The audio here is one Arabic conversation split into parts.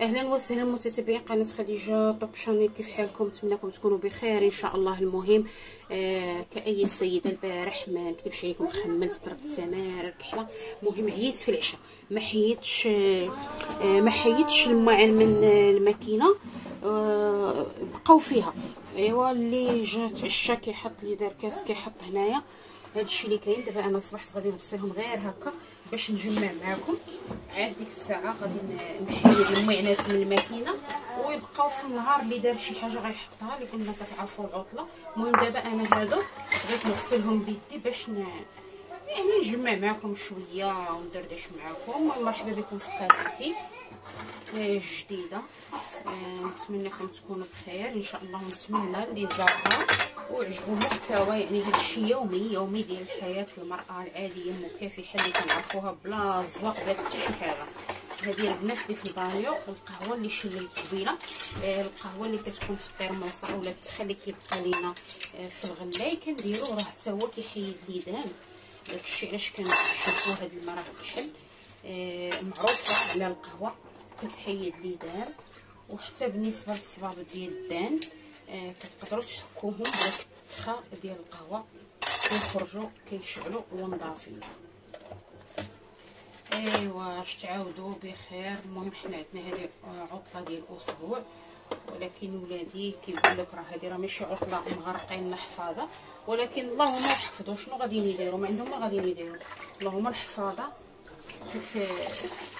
أهلا وسهلا متتابعين قناة خديجة توب شانيل كيف حالكم؟ نتمنىكم تكونوا بخير. إن شاء الله المهم آه كأي سيده البارح ما نكذبش عليكم خملت ضربت التمارين كحله المهم عييت في العشاء. ما حيدتش آه ما حيدتش الماعن من الماكينة آه بقاو فيها. أيوا اللي جا تعشى كيحط لي دار كاس كيحط هنايا. هادشي اللي كاين. دابا أنا صبحت غادي نغسلهم غير هكا. باش نجمع معكم عاد ديك الساعة غادي نحيد المعنات من الماكينة ويبقاو في النهار اللي دار شي حاجة غيحطها اللي كنا كتعرفوا العطلة. المهم دابا أنا هادو بغيت نغسلهم بيدي باش ن... يعني نجمع معكم شوية وندردش معكم مرحبا بكم في قناتي. جديدة. نتمنىكم تكونوا بخير. إن شاء الله ونتمنى اللي زارها وعجبو المحتوى يعني هذا الشيء يومي يومي ديال الحياة المرأة العادية المكافحه اللي كنعرفوها بلا زواق بلا حتى شي حاجة. هذه البنات اللي في البانيو القهوه اللي شليت زوينة. آه القهوة اللي كتكون في الترموسه ولا التخلي كيبقى لينا آه في الغلاي كنديرو راه حتى هو كيحيد ليدان داكشي علاش كنشوفو هاد المرأة آه معروفة على القهوة. كتحيد ليدان وحتى بالنسبة للصبابط ديال الدان آه كتقدروا تحكوهم بداك التخا ديال القهوة. كيخرجوا كيشعلوا ونضافين أيوا اش تعاودوا؟ بخير. المهم حنا عندنا هذه عطلة ديال الأسبوع ولكن ولادي كيقول لك راه هذه راه ماشي عطلة مغرقين الحفاظه ولكن اللهم يحفظوا شنو غاديين يديروا؟ ما عندهم ما غاديين يديروا. اللهم الحفاظة.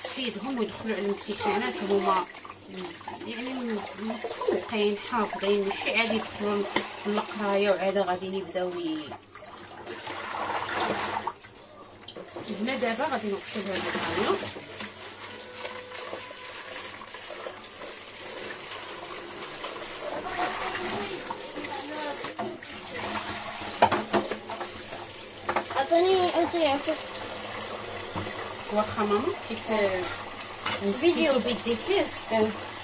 تفيدهم ويدخلوا على الامتحانات هما يعني متفوقين حافظين ماشي عادي يدخلوا للقرايه وعاد غادي يبداو هنا دابا غادي نغسل هاد القهوه عطيني أنت يعقوب. واخا ماما حيت مسيتو بيدي كاس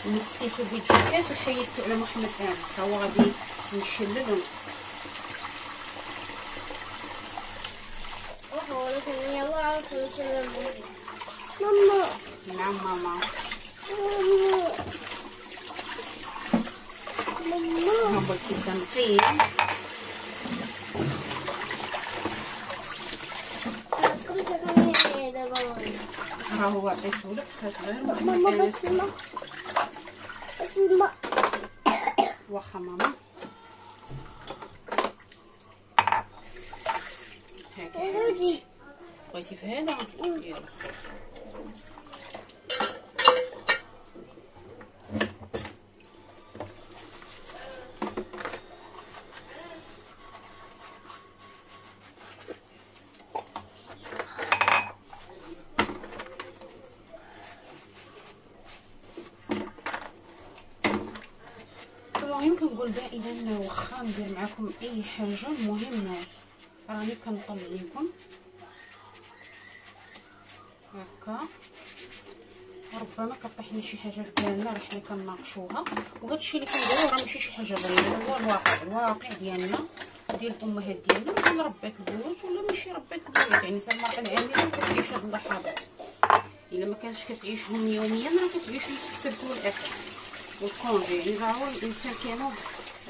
مسيتو بيدي كاس وحيدتو على محمد انس هو غادي نشللهم ماما. نعم ماما. ماما. الكيسان نقيين عندكم تفهمي دابا راه هو عطيتهولك خاص غير ماما محمد انس بس ما بس ما واخا ماما هاك يا حبيبتي بغيتي في هذا يلا المهم كنقول دائما واخا ندير معكم أي حاجة المهم راني كنطلع لكم. هكا. ربما كطيحنا شي حاجة في بالنا راه حنا كنناقشوها. وهذا الشيء اللي كنديرو راه ماشي شي حاجة غريبة هو الواقع الواقع ديالنا ديال الأمهات ديالنا. ولا ربات البيوت ولا ماشي ربات البيوت يعني المراه العامله كتعيش هاد اللحظات. إلا ما كانش كتعيشهم يوميا راه كتعيش في السبت والاحد والكونجي راه هو الإنسان كينوض.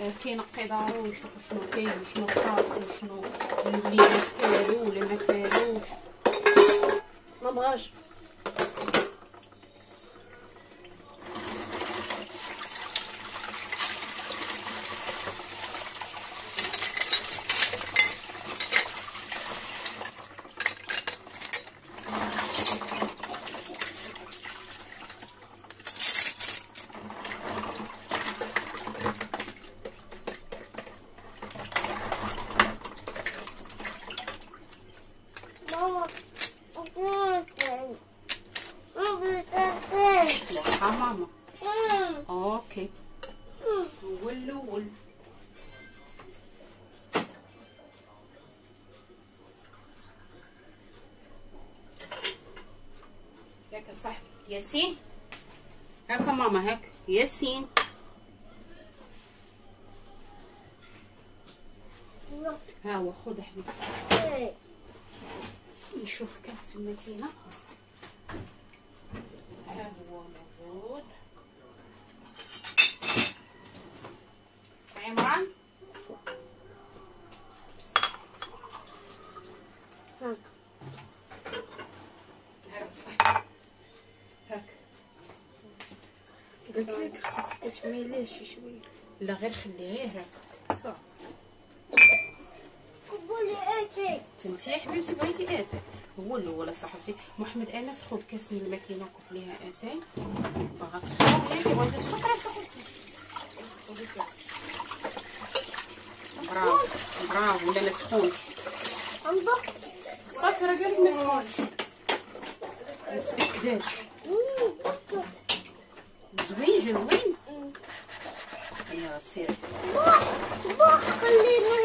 آه، كينقي دارو شنو كاين وشنو خاص وشنو الوليدات كالو ولا ما كالوش ما بغاش. قلت لك خصك تميليه شي شوية لا غير خليه غير هكا صافي تنتي يا حبيبتي بغيتي اتاي هو الأول صاحبتي محمد انس خذ كاس من الماكينه وكب ليها اتاي باغا تخليها ليك بغيتي راه صاحبتي برافو برافو ولا ما تسخونش صافي راه قالت ما تسخونش Jujuzinho? Hum. E você? Brócolis,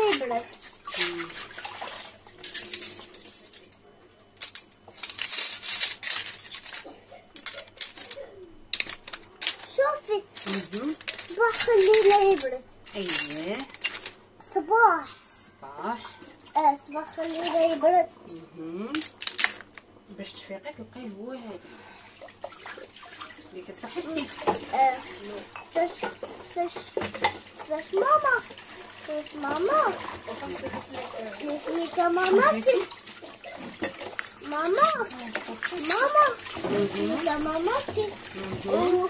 Oh!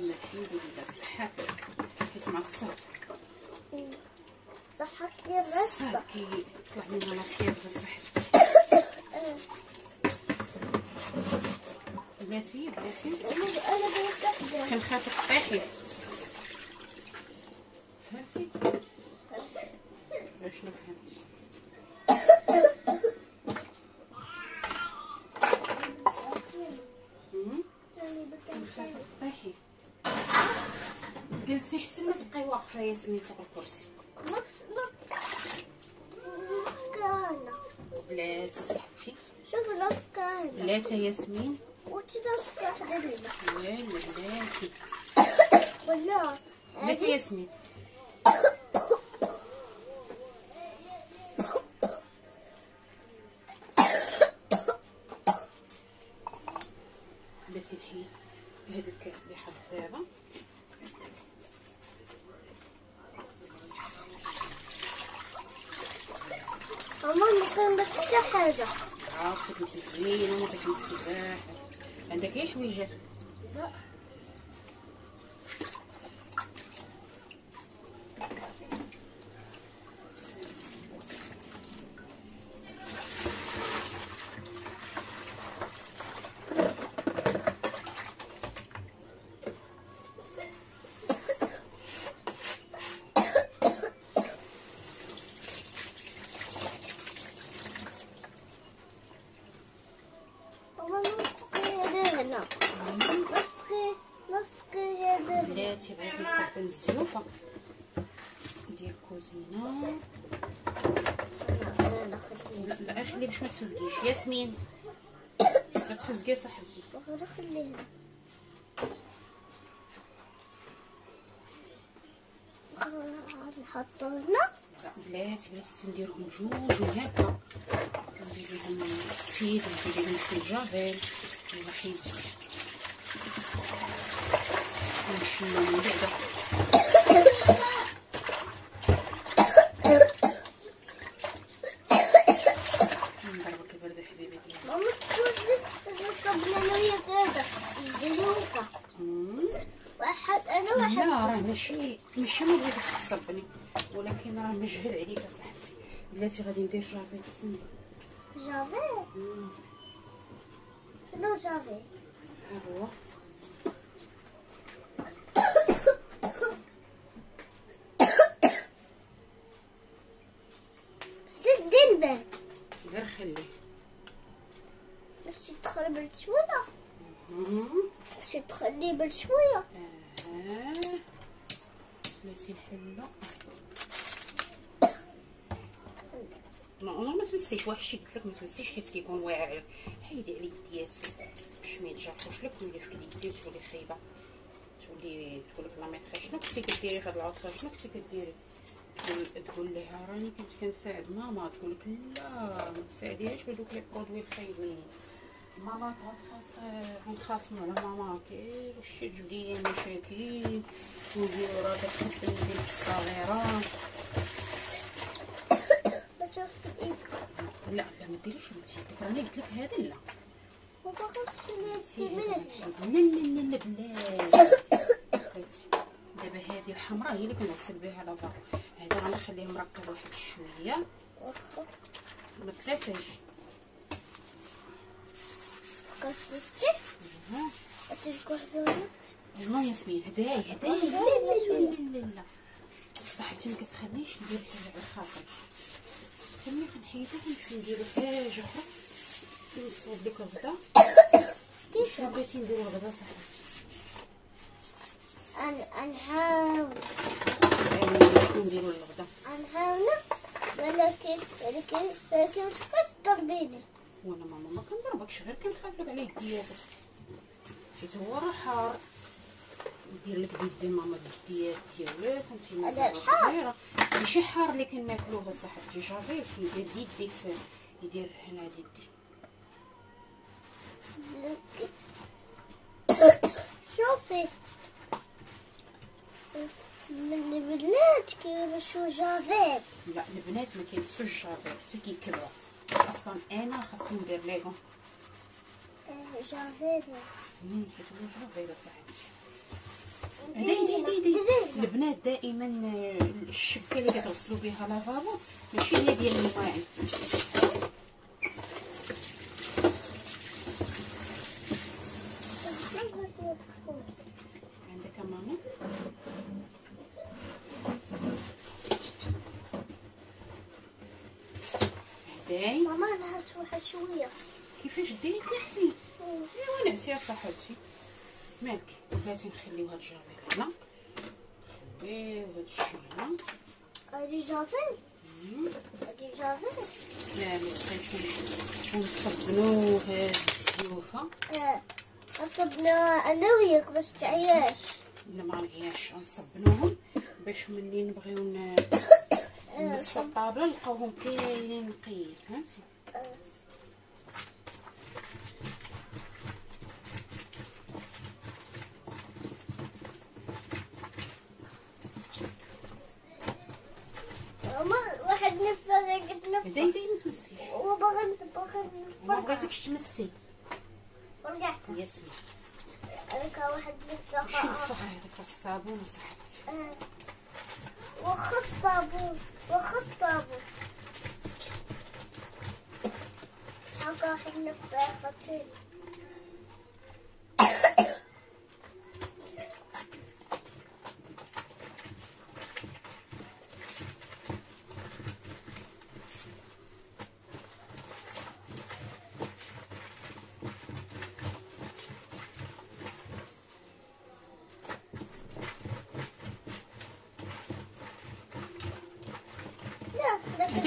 لك الحمد لله بصحتك حيت مع الصوت صحتك يا بس صحتك طلع لنا مخير بصحتك بلاتي بلاتي أنا بغيت كنخافك طيحي تبقاي واقفه ياسمين فوق الكرسي نص نص نص كان بلاتي صاحبتي شوف نص كان بلاتي ياسمين وتي نص كان لنا وين بلاتي ولا بلاتي ياسمين بلاتي نحيي هاد الكاس اللي حط دابا ماما نقول بس حتى حاجة عرفتك انت زوينه وما تكنسي ساحر عندك اي حويجات لا ماما نسقي هنا نسقي نسقي هنا بلاتي بغيت نستخدم الزيوفه ديال الكوزينه أنا نخليه لا باش ما تفزقيش ياسمين. ما تفزقي صاحبتي. بغيت نخليه نحطو هنا لا بلاتي بلاتي تنديرهم جوج وهكا. ندير لهم تيد وندير لهم شوية جافيل. ولا حيد نشمو من بعدا نضربك البرد حبيبي ديالي ماما تقول نصب لنا ويا كذا الزلوكة مم. واحد أنا واحد لا راه ماشي ماشي ما بغيتك تصبني ولكن راه عليك اصاحبتي بلاتي غادي ندير جافيل تسني جافي شنو جافي ها هو سد الباب غير خليه باش تدخل برد. باش تخليه برد شوية آه. بلاتي الحله ما أنا ما تمسيش الشيء قلت لك ما تمسيش حيت كيكون واعر حيدي على يدياتك باش ما يتجرحوش لك ويولي فيك يديك تولي خايبه تولي تقول لك لا يدخلش شنو كنتي كديري في هاد العطله شنو كنتي كديري تقول تقول لها راني كنت كنساعد ماما تقول لك لا ما تساعديهاش بهذوك لي برودوي الخايبين ماما خاص غنخاصموا على ماما كي واش تجيب لي مشاكل ونديرو راه ديال الصغيره باش تغسل إيدك لا لا ما ديريش انت راني قلت لك هذا لا. نسي هذا منك الحيد. لا لا لا دابا هذه الحمراء هي اللي كنغسل بها لافا هذا غنخليه مرقد واحد شوية. واخا ما تقاسيش ها اترك هنا نو ياسمين هداي هداي لا لا لا لا لا. صاحبتي ما كتخليش ندير حاجة على خاطر خليني غنحيدها ونمشيو نديرو حاجة. أخرى نصوب لك الغدا. شنو بغيتي نديرو الغدا صاحبتي؟ أنا نحاول شنو نديرو الغدا. نحاول ولكن ولكن ولكن كيفاش تضربيني وأنا ماما ما كنضربكش غير كنخاف لك على يدياتك حيت هو راه حار. ندير لك بيدي ماما اليديات ديالك انت مازال. صغيرة. ماشي حار اللي كناكلوه صاحبتي جافيل كيدير بيديك في- يدير هنا يدي شوفي. من البنات كيلبسوا جافيل لا البنات ما كيلبسوش جافيل حتى كيكبروا. أصلا أنا خاصني ندير ليهم. آه، جافيل حيت هو جافيل صاحبتي هدي هدي هدي هدي البنات دائما آه، الشبكة اللي كتغسلوا بها lavabo ماشي هي ديال المواعن عندك ماما هداي ماما نهز واحد شوية. كيفاش ديري نعسي ايوا نعسي يا صاحبتي مالك بلاتي نخليو هاد الجافيل هنا إيه وهاد الشيء هنا هادي جافي مم. هادي جافي لا متقيسين ونصبنوه هاد الزيوفه آه صبنا أنا وياك باش تعياش لا ما غنعياش نصبنوهم باش ملي نبغيو نمسحو الطابله نلقاوهم كاينين نقيين فهمتي ماما ما تمسيش وبغن بغن ما بغيتكش تمسي. ورجعت. ياسمين. واحد وشي نفخ هذاك؟ الصابون وصحتي آه. وخص صابون وخص صابون. هكا واحد نفر خطير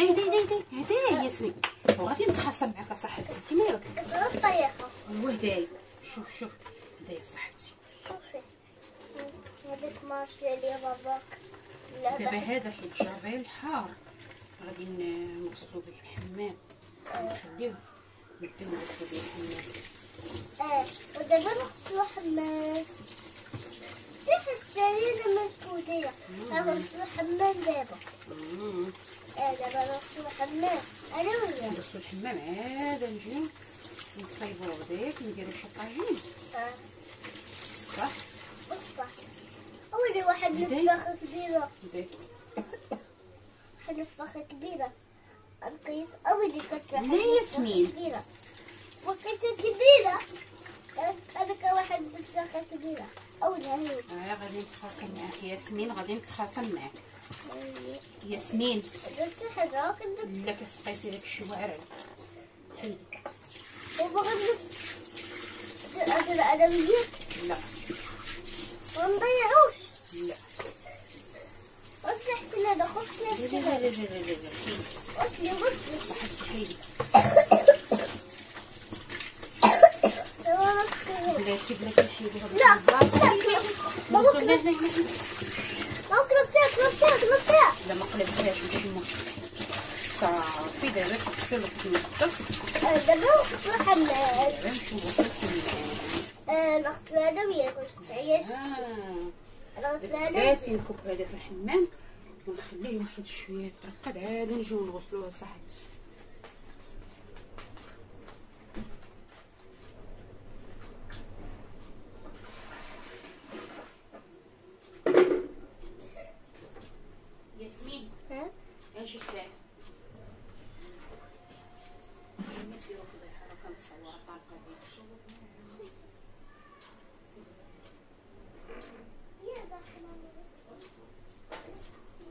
هدا هدا هدا هدا هدا ياسمين. وغادي نتخاصم معاك صاحبتي. انت مالك طيحة هو هدايا شوف شوف. هدايا صاحبتي. شوفي هذيك ماشية لي باباك. دابا هذا حيت جافيل حار غادي نغسلو به الحمام. نخليوه. نبداو نغسلو به الحمام. آه ودابا نغسلو حمام كيف السرير مسكوتية نغسلو حمام دابا. مم. آه دابا نغسلو حمام. أنا الحمام عاد نجيو نصايبو غداك نديرو شي طاجين آه. صح. بصح اولي واحد. نفاخة كبيرة. واحد نفاخة كبيرة. نقيس اولي كنت لا ياسمين. كبيرة. وكنت كبيرة. كان واحد نفاخة كبيرة. اولي هي آه غادي نتخاصم معاك ياسمين غادي نتخاصم معاك. ياسمين. لا كتقيسي داك الشوارع حيدي وبغد هذا الأدمية لا. ما نضيعوش. لا. اصلح هذا خفت لا لا لا لا لا لا لا اصلي اصلي صحتي حيدي بلاتي بلاتي غادي لا نبلاصة. لا نوصل كلبتها كلبتها كلبتها لا ما قلبتهاش مشكل صافي دابا تغسل وتنظف دابا حمام دابا نشوفو نغسلو هذا وياك واش تعيش؟ آه. نغسلو هذا بلاتي نكب هذا في الحمام ونخليه واحد شوية يترقد عاد نجيو نغسلوه صحتي ياسمين ها؟ أجي كده نديرو كده حركه مصوره طالقه بيه يا داخل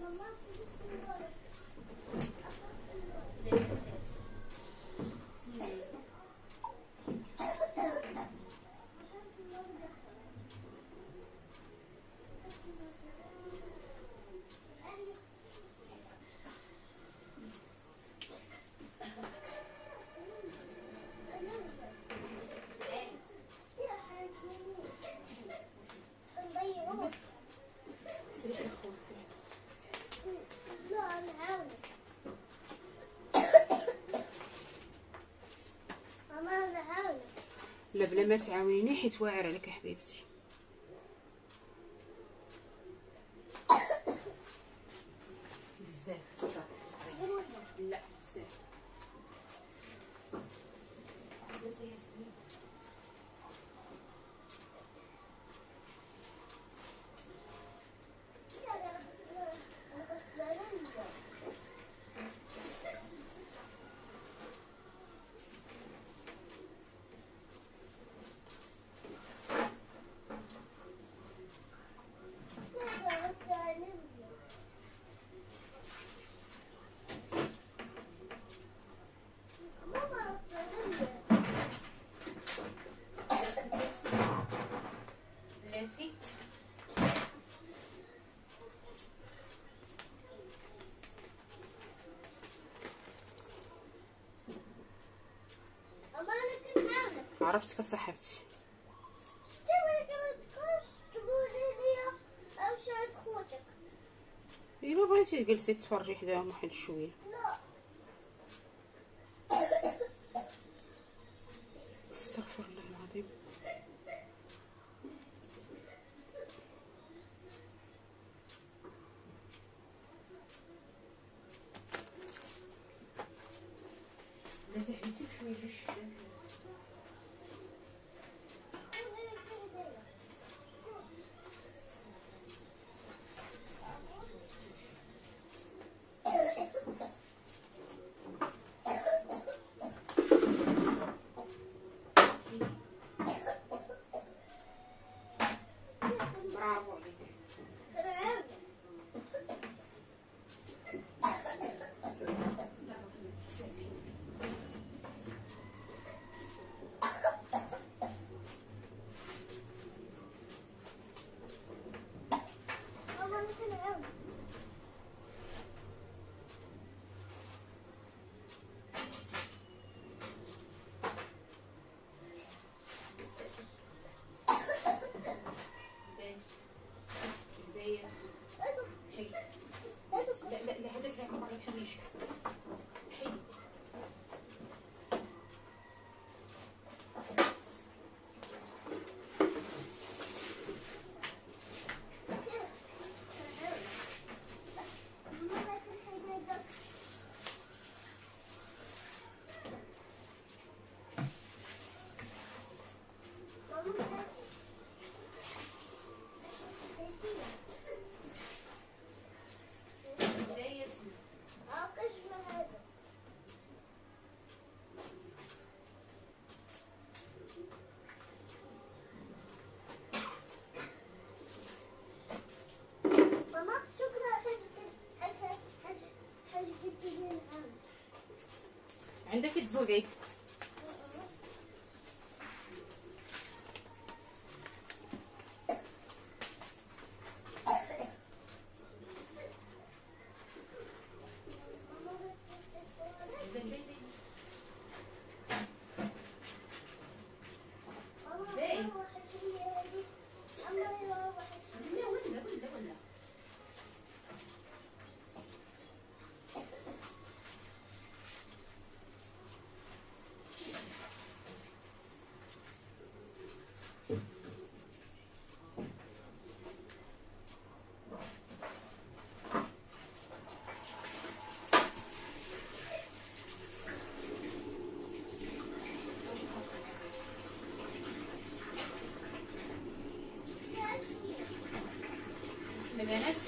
ماما يا حبيبي نضيعوه سيري اخو سيري لا نعاونك ماما نعاونك لا بلا ما تعاونيني حيت واعر عليك حبيبتي. عرفتك صاحبتي إلا بغيتي جلسي تفرجي حداهم واحد شوية. عندك تزوقي minutes.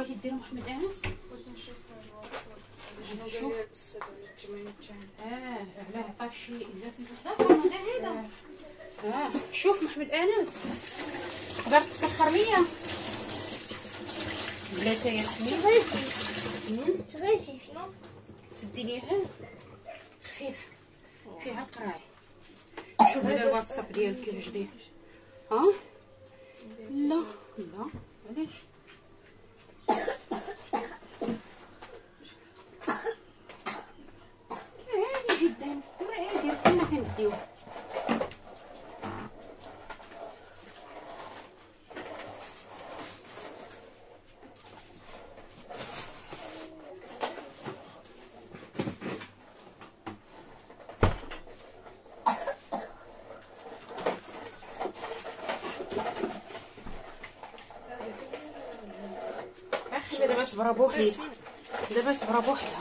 بغيتي ديري محمد أنس؟ بغيت نشوف شنو. قال آه علاه عطاك شي زاتي وحده غير هذا آه شوف محمد أنس. تقدر تسخر ليا. بلاتي ياسمين شنو؟ تدي ليها خفيف. فيها القراي شوف هذا الواتساب ديالك كيفاش داير اخي دابا تبرا بوحدها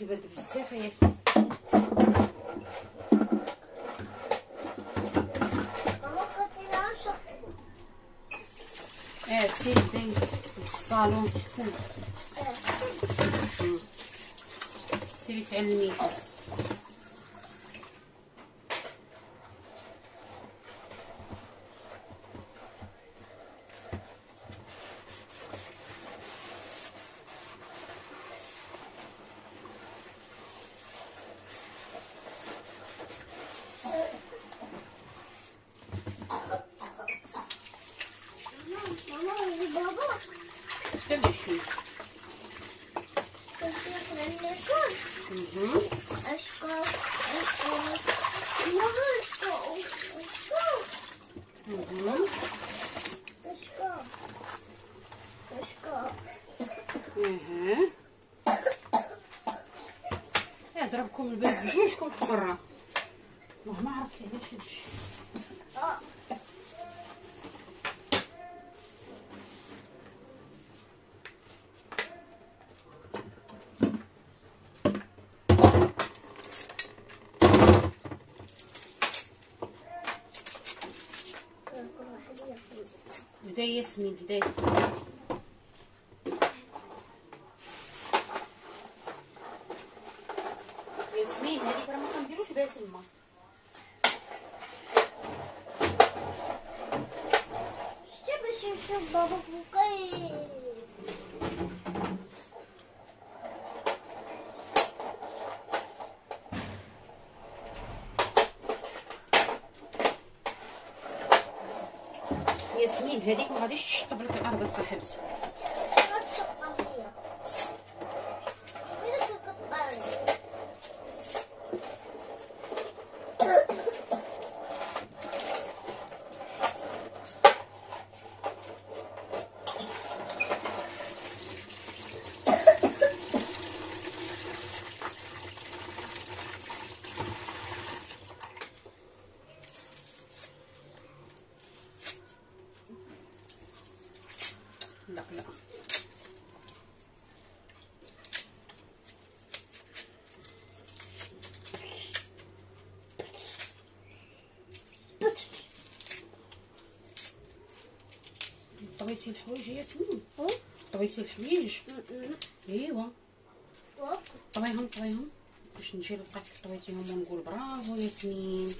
دابا تبرا بوحدها برد بزاف يا نعشق آه سيري داي الصالون احسن سيري تعلمي ماما بابا خلي شوي كنت نعشق مهم. أشكر أشكر ماما أشكر أشكر مهم. أشكر أشكر أها يا ضربكم الباب بجوجكم برا والله ما عرفتي علاش هادشي هدا ياسمين هدا ياسمين هذيك راه ما كنديروش بها تما ياسمين هذيك ما غاديش تشطب لك الأرض صاحبتي. طويتي الحوايج؟ يا ياسمين طويتي الحوايج؟ إيوا. طويهم طويهم باش نجي نلقاك طويتيهم ونقول برافو ياسمين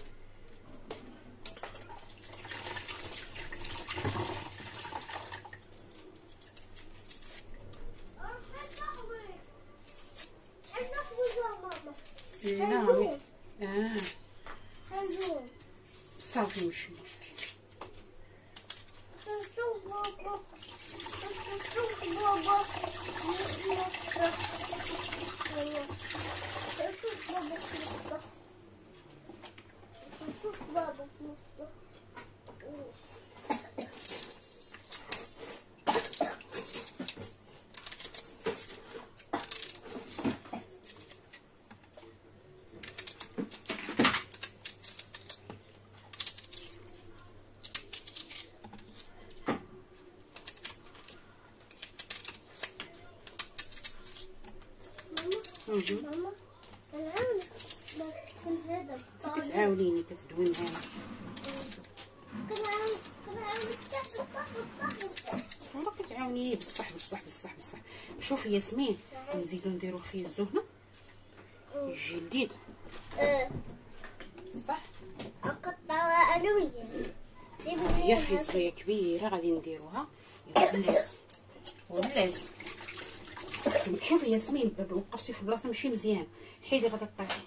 لا آه صافي مش مشكل بابا في نصه مهم. ماما أنا عامله كنت هذا انت كتعاونيني كتدوي معايا كنت عامله كنت عامله صح صح صح والله كتعاونيني بصح بصح بصح بصح شوفي ياسمين. نزيدو نديرو خيزو هنا يجي لذيذ صح. أقطع أنا وياك هي خيزويه كبيرة غادي نديروها. يلا بلاتي ولاتي شوفي ياسمين وقفتي في بلاصة ماشي مزيان. حيدي غادا طيحي.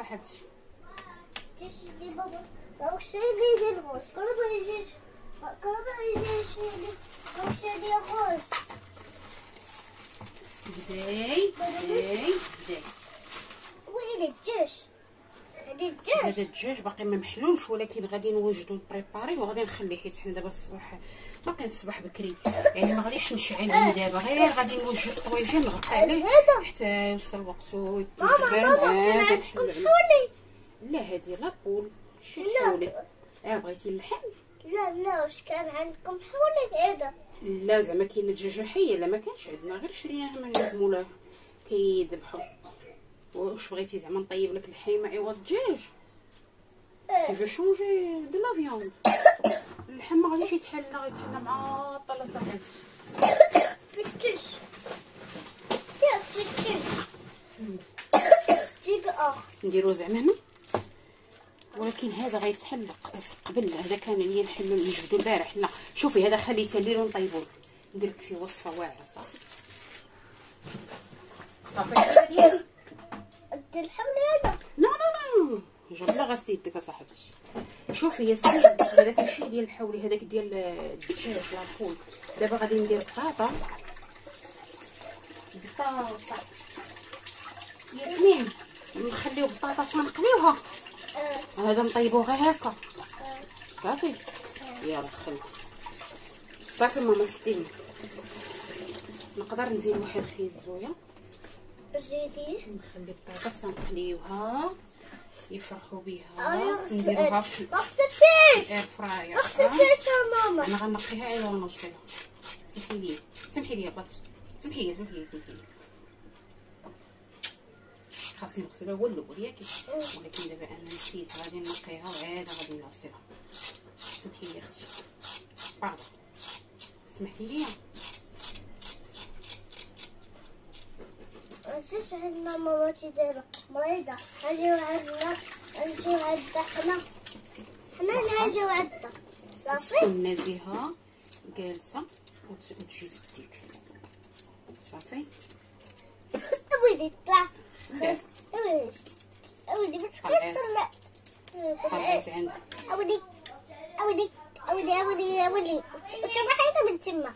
ماشي ديالك اصاحبتي تشدي بابا لو شيلي دي الغوش كل ما يجيش كل ما يجيش لو شيلي غوش بداي بداي بداي وين الجيش هذه الجيش هذا الدجاج باقي ما محلولش ولكن غادي نوجدو نبريباري وغادي نخليه حيت حنا دابا الصباح باقي الصباح بكري. يعني ما غاديش نشعل عليه دابا غير غادي نوجد طويجين نغطي عليه. حتى يوصل وقتو ماما عاد نحلو عليه. حولي لا لابول شي لا. حولي آه بغيتي اللحم؟ لا لا واش كان عندكم حولي هذا. لا زعما كاين دجاجه حيه لا ما كانش عندنا غير شريناها من عند مولاه كيذبحوا واش بغيتي زعما نطيب لك الحيمة؟ عوض الدجاج. آه. كيف changer de la viande اللحم ما غاديش يتحلى غيتحلى معطله صاحبتي فتش يا فتش جيب اخ نديرو زعما هنا. ولكن هذا غيتحلق بس قبل هذا كان ليا نحلو نجبدو البارح. لا شوفي هذا خليته ليلو نطيبوه ندير لك فيه وصفة واعرة صافي صافي. أنت الحولي هذا. لا لا غاسلي يدك اصاحبتي شوفي يا سيدي هذاك الشيء ديال الحولي هذاك ديال الدجاج لافول دابا غادي ندير بطاطا. بطاطا. ياسمين نخليو بطاطا ونقليوها آه. هذا نطيبوه غير هكا. صافي. يلا خلي صافي ماما سدينا نقدر نزيد واحد خيزويه زيدي نخلي البطاطا تنقليوها يفرحوا بها أنا نديروها غسلت في ما الإير فراير. ما يا ماما؟ أنا غنقيها عيوا ونوصلها سمحي لي. سمحي لي بط سمحي لي سمحي لي سمحي لي. خاصني نغسلها هو الأول ياكي ولكن دابا أنا نسيت غادي نقيها وعاد غادي نغسلها سمحي لي أختي. باردون سمحتي لي؟ نسيت عندنا ماماتي دابا مريضة نجيو عندنا نجيو عندنا حنا حنا نجيو عندنا صافي جالسه وت- وتجي تديك صافي ويلي طلع لا. ويلي ويلي عندك أولي أولي أولي أولي أولي تبقى حيطة من تما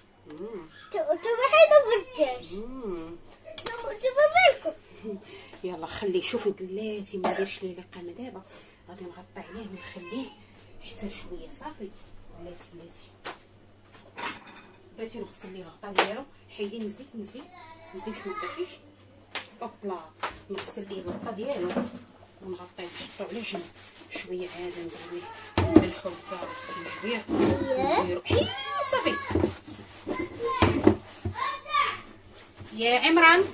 حيطة بالجاج تبقى بالكم. يلا خليه شوفي بلاتي ما ديرش ليه القامه دابا. غادي نغطي عليه ونخليه حتى شوية صافي. بلاتي بلاتي. بلاتي نغسل ليه الغطا ديالو. حيدي نزلي نزلي. نزلي باش ما اوبلا نغسل ليه الغطا ديالو. ونغطيه نحطو على جنب. شوية عاد ندير ليه نديرو حي صافي. يا عمران.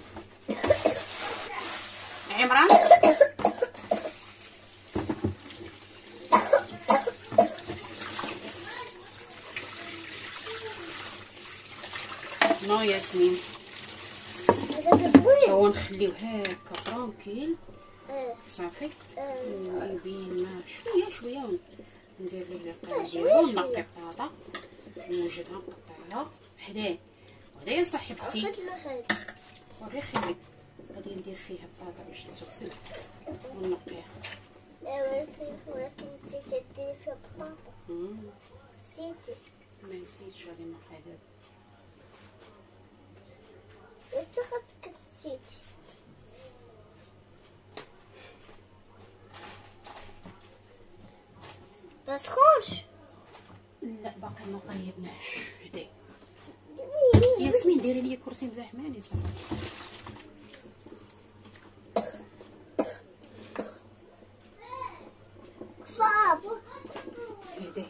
عمران؟ نو ياسمين. هو نخليو هكا ترونكيل. صافي. يبين شوية شوية ندير ليه شوية ديالو. نقي البطاطا نوجدها نقطعها حداه وهذا يا صاحبتي هذا. وري خلي غادي ندير فيها البطاطا باش تغسل ونقيها لا ولكن ولكن نسيت تدير فيها بطاطا. نسيتي ما نسيتش غادي نقي دابا انت خدك نسيتي بس خوش لا باقي ما طيبناش هدي ياسمين ديري لي كرسي مزحماني صافي صعب هدي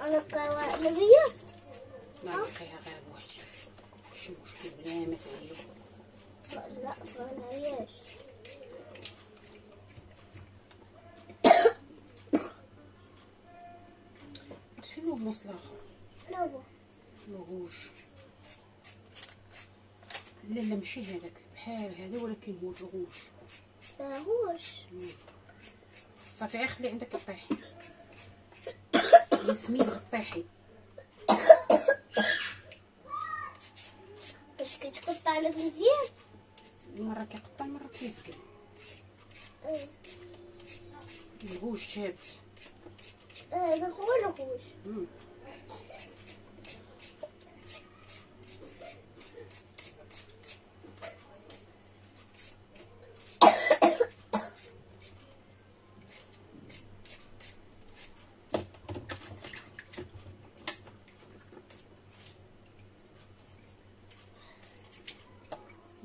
بقى نبيه ما نلقيها غير بوحدي شي مشكل بلا ما تعيو لا ما نبيهش عرفت فين هو الموس الآخر لا بو الغوج لا لا ماشي هذاك. بحال هذا ولكن هو الغوج هوش صافي غير خلي عندك الطيح. ياسمين غطيحي. باش كتقطع لك مزيان. مرة كيقطع مرة كيسكن. الغوج شابت أه هذا هو الغوش مم.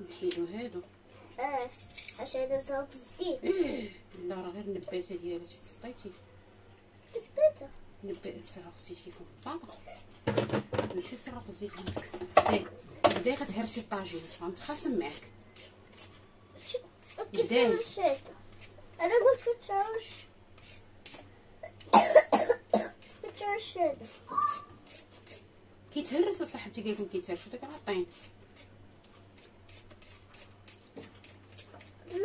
نحيدو هادو آه حاش هذا صوت جديد لا راه غير النباتة ديالك تسطيتي تبيته نبات سير غسيتيهم طاطا ماشي سير غسيتهم إيه بداي غتهرسي الطاجين. غنتخاصم معاك. مشيته أنا قلت كتعوش كتعوش هذا. كيتهرس صاحبتي كيكون كيتهرس. داك العطين لا ها هو ياسمين غنتخاصم معاك شو كتعوش سميتو كيدير بحال هكا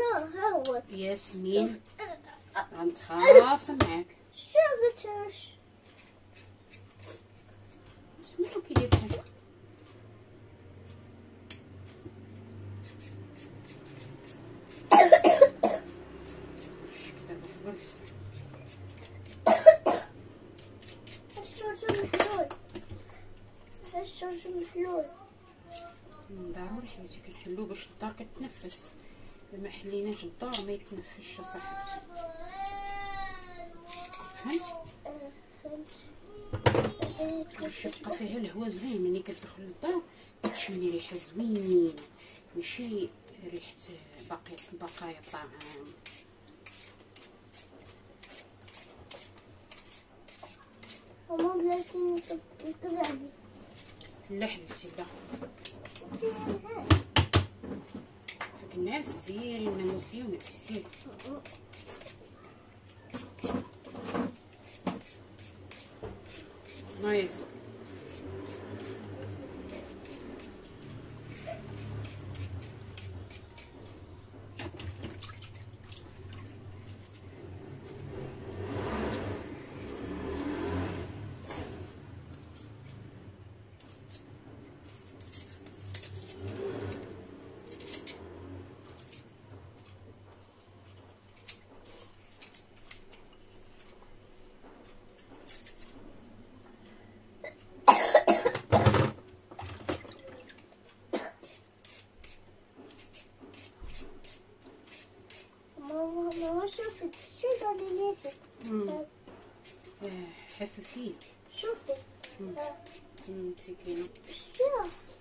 شي كدا هو الفسح. الشرج محلول الشرج محلول مم، ضروري حبيبتي كنحلو باش الدار كتنفس الا ما حليناش الدار ما فهمتي آه، فهمت؟ كتبقى فيها الهواء زوين. ملي كتدخل للدار كتشمي ريحة زوينه ماشي ريحة باقي بقايا الطعام. ماما بلاتي نتبعني لا حبيبتي لا. ne sirve, ne. No eso.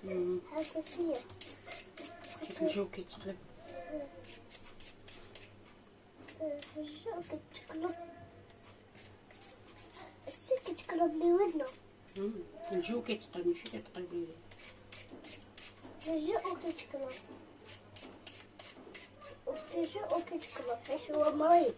مم. حساسية حيت الجو كيتقلب. شو كتقلب السي كتقلب لي ودنه مم. الجو كيتقلب ماشي كيتقلب لي. رجعوا كتقلب وترجعوا كتقلب حيت هو مريض؟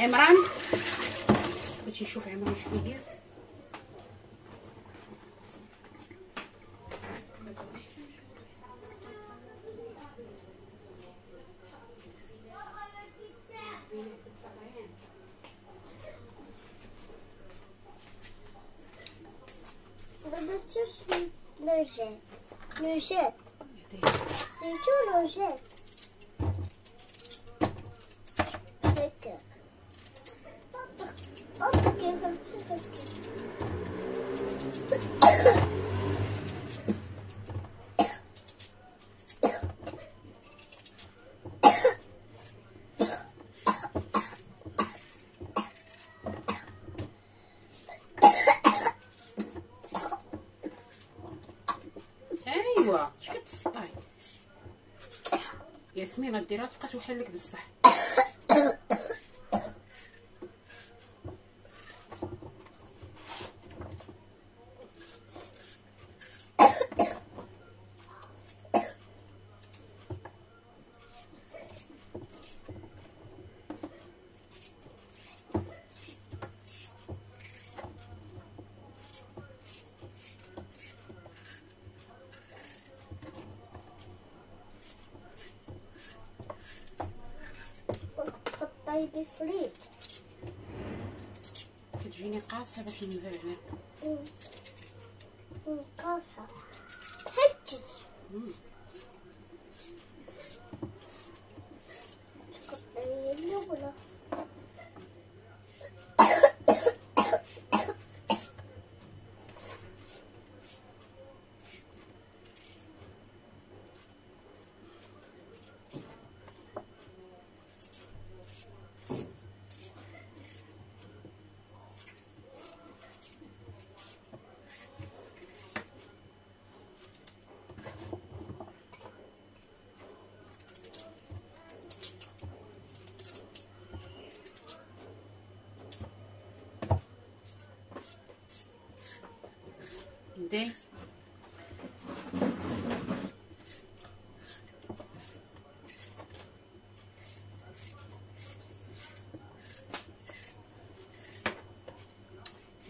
عمران باش نشوف عمران شنو يدير Le jet. Le jet. C'est tout le jet. اش كتسطاي ياسمين غديرها تبقى توحل لك بصح. فريد كتجيني قاصحه باش ننزل ندي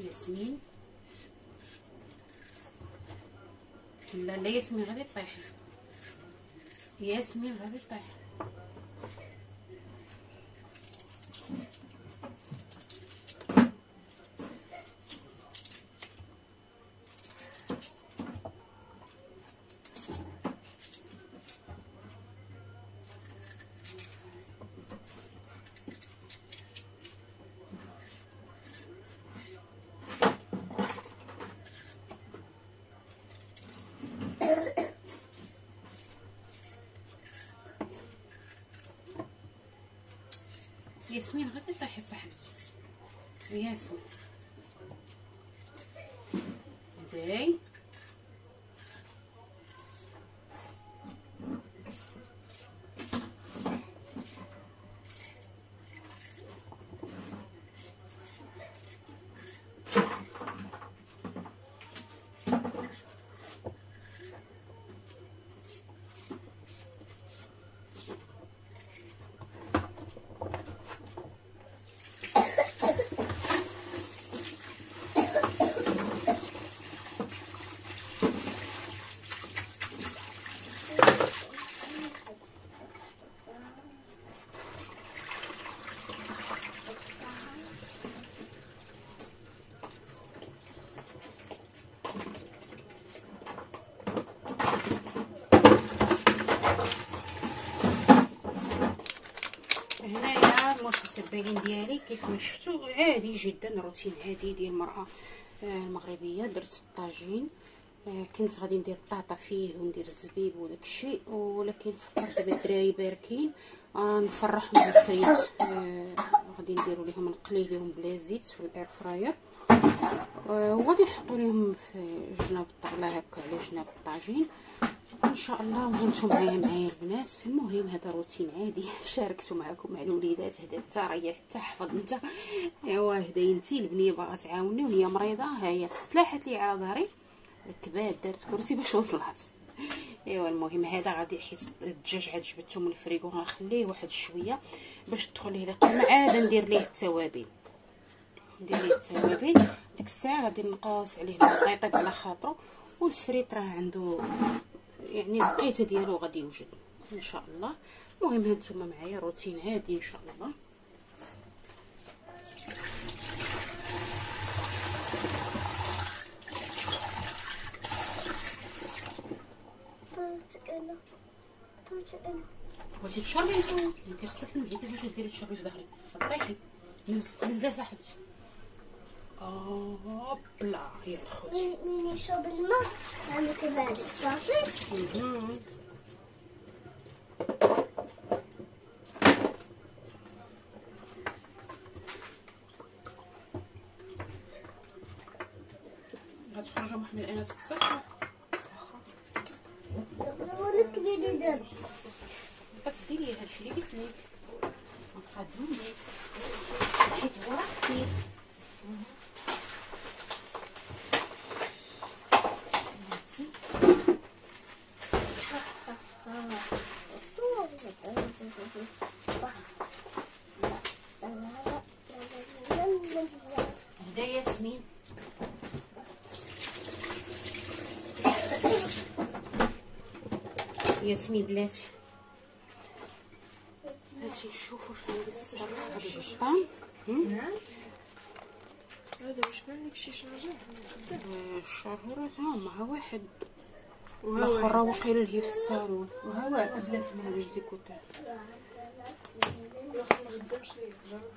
ياسمين لا لا ياسمين غادي طيحي ياسمين غادي طيحي ياسمين غادي طيحي صاحبتي ياسمين داي هنايا المتتبعين ديالي كيف ما شفتوا عادي جدا روتين عادي ديال المرأة آه، المغربية درت الطاجين آه، كنت غادي ندير الطاطا فيه وندير الزبيب وداك الشيء ولكن فكرت دابا الدراري باركين آه، نفرحهم بالفريت غادي نديرو ليهم نقلي ليهم بلا زيت في ال air fryer وغادي نحطو ليهم في جناب الطاولة هكا على جناب الطاجين. إن شاء الله وأنتم معايا معايا البنات المهم هذا روتين عادي. شاركته معكم مع الوليدات. هدا انت ريح حتى حفظ. انت أيوا هدايا انت البنيه باغا تعاوني وهي مريضة. ها هي تلاحت لي على ظهري. ركبات دارت كرسي باش وصلت. أيوا المهم هذا غادي حيت الدجاج عاد جبدته من الفريغو. غنخليه واحد شوية باش تدخل ليه القمع عاد ندير ليه التوابل. ندير ليه التوابل. ديك الساعة غادي نقاص عليه الماء يطيب على خاطرو. والفريت راه عنده يعني البقيته ديالو غادي يوجد إن شاء الله. المهم هانتوما معايا روتين عادي إن شاء الله. بغيتي تشربي؟ انت خصك تنزلي كيفاش ديري تشربي في ظهري غطيحي نزل نزلي صاحبتي هوبلا يلا خذي مين مين يشرب الماء أنا كذلك صافي. غتخرجوا محمد انس صحه ولك ديري دابا كتديري هادشي اللي قلت لك غنقادو لك حيت هو راه كثير ياسمين. ياسمين بلاتي. هاتي نشوفو شنو الصراحه هاد البسطام نعم هذا واش بان لك شي شارجر الشارجورات ها مع واحد. الآخر راه واقيلا لهي في الصالون. وها واحد بلاتي من جرب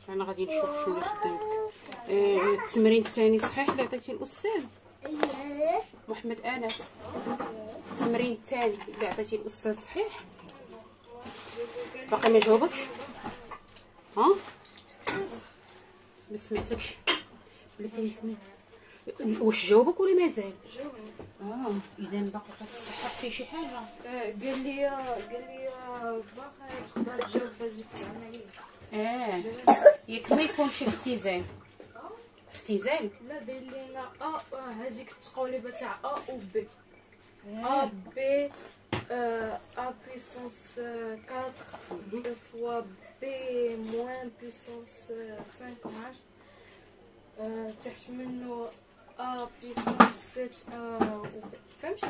أنا غادي نشوف شنو اللي خدامك. آه، التمرين الثاني صحيح؟ اللي عطيتي الأستاذ. محمد أنس. التمرين الثاني. اللي عطيتي الأستاذ صحيح؟ باقي ما جاوبكش؟ ها؟ ما سمعتكش؟ بلاتي ياسمين واش جاوبك ولا مازال؟ جاوبني. آه اذا باقي كتصحح فيه شي حاجة؟ آه، قال لي قال لي باقي تقدر تجاوب في هذيك العملية آه ياك ما يكونش اختزال اختزال لا داير لينا أ آه، هذيك التقولبه تاع أ و بي أ آه بي ا بويسونس 4 فوا بي موان بويسونس 5 معاش آه، تحت منه ا بويسونس 7 ا و بي فهمتي.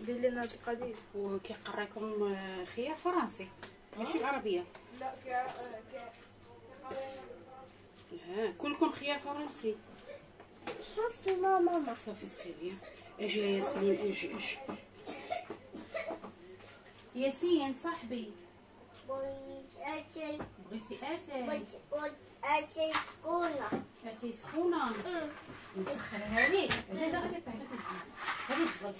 دير لنا القضية وكيقريكم آه، خيار فرنسي ماشي العربيه لا آه كلكم خيار فرنسي شوفي ماما صافي سيدي أجي يا ياسمين أجي أجي ياسين صاحبي بغيت بغيتي اتاي بغيت اتي سكونة اتاي سخونه نسخنها ليك لا لا غادي طيب غادي تزلج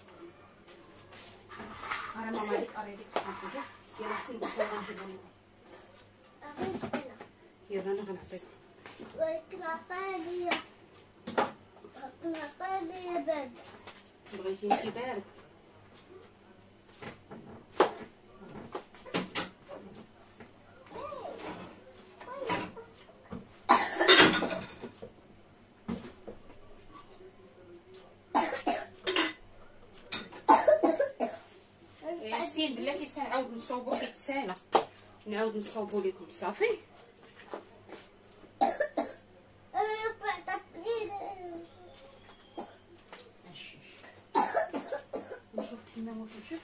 أنا ماما هذيك اريدك تخافي يلا سيدي غنجيبو لك يلا أنا غنعطيك ولكن عطاني ولكن عطاني برد بغيتي انتي بارد ياسين بلاتي تنعاود نصوبو فيه التسالة. نعاود نصوبو لكم. صافي. نشوف الحمام واش نشوف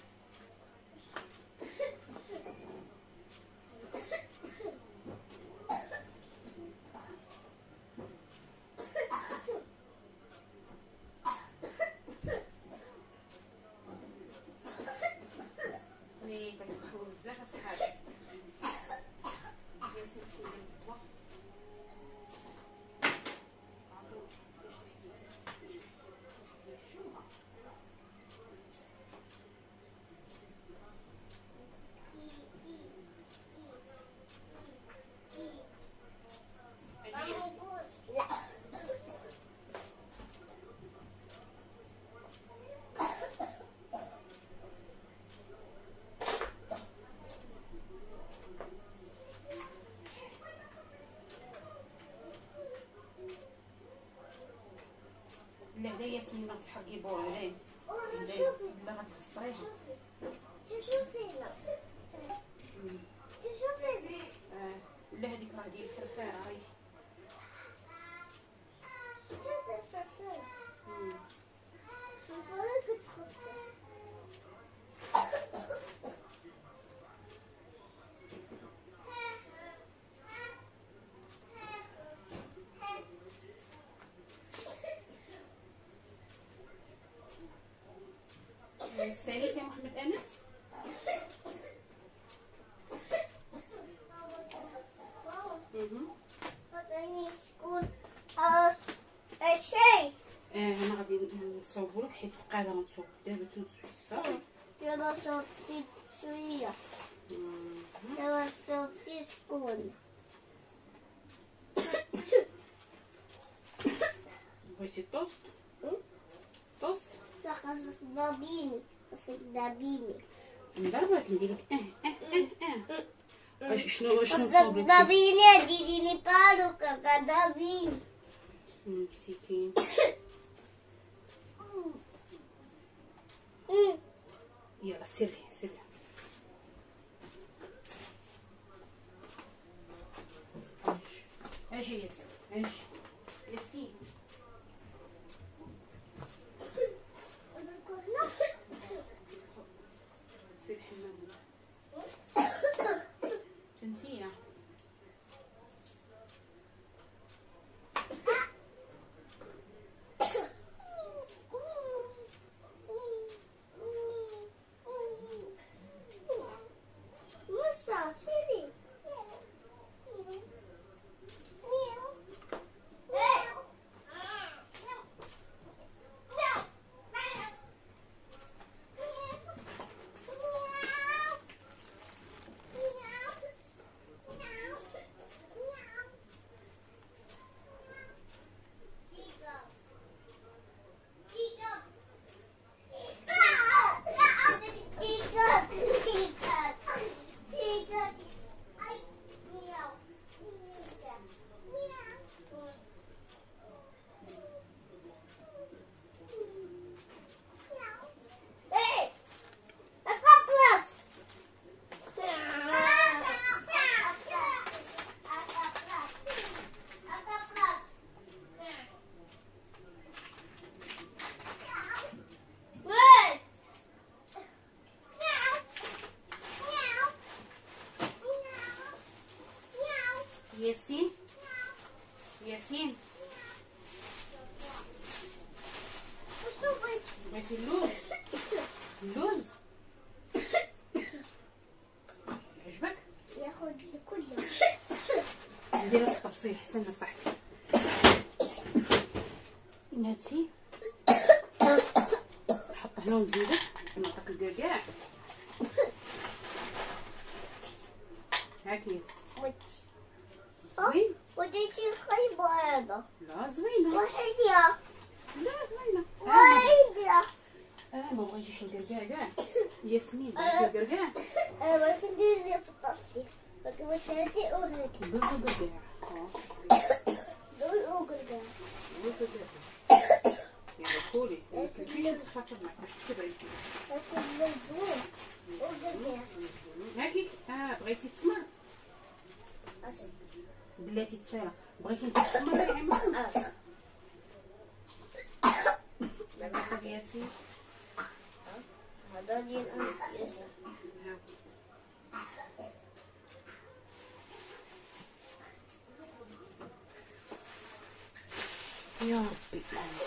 مي كتبحروا بزاف اصحابي ياسين سيدي الضوء لا لا لا ياسمين ما تحرقي سالت يا محمد أنس؟ آه، أنا غادي نصوبو حيت قاعدة غنصوب دابا تو صافي. دابا صوبتي شوية دابا صوبتي شكون بغيتي توست؟ أه؟ توست؟ تاخذ بابيني تضربيني خاصك تضربيني نضربك ندير لك آه آه آه آه اش شنو شنو نصوب لك تضربيني ديري لي بالو كاكا تضربيني مم، مسكين يلا سيري سيري أجي ياسين حسن صاحبي ناتي. نحط هنا ونزيدك نعطيك الكركاع هاك ياس زوين وديتي الخيبة هذا لا زوينه وحيدة لا زوينه آه، وحيدة آه ما بغيتيش الكركاع كاع ياسمين بغيتي الكركاع أنا كنت ندير في التفصيل لكن مش هادي وهادي دوز الكركاع آه دول أوغل دوز الكركاع يلا كولي ما كنتيش تتفاصل معك باش تبعي لكن مزبوط أوغل هاكي آه بغيتي التمر بلاتي تسالى بغيتي انت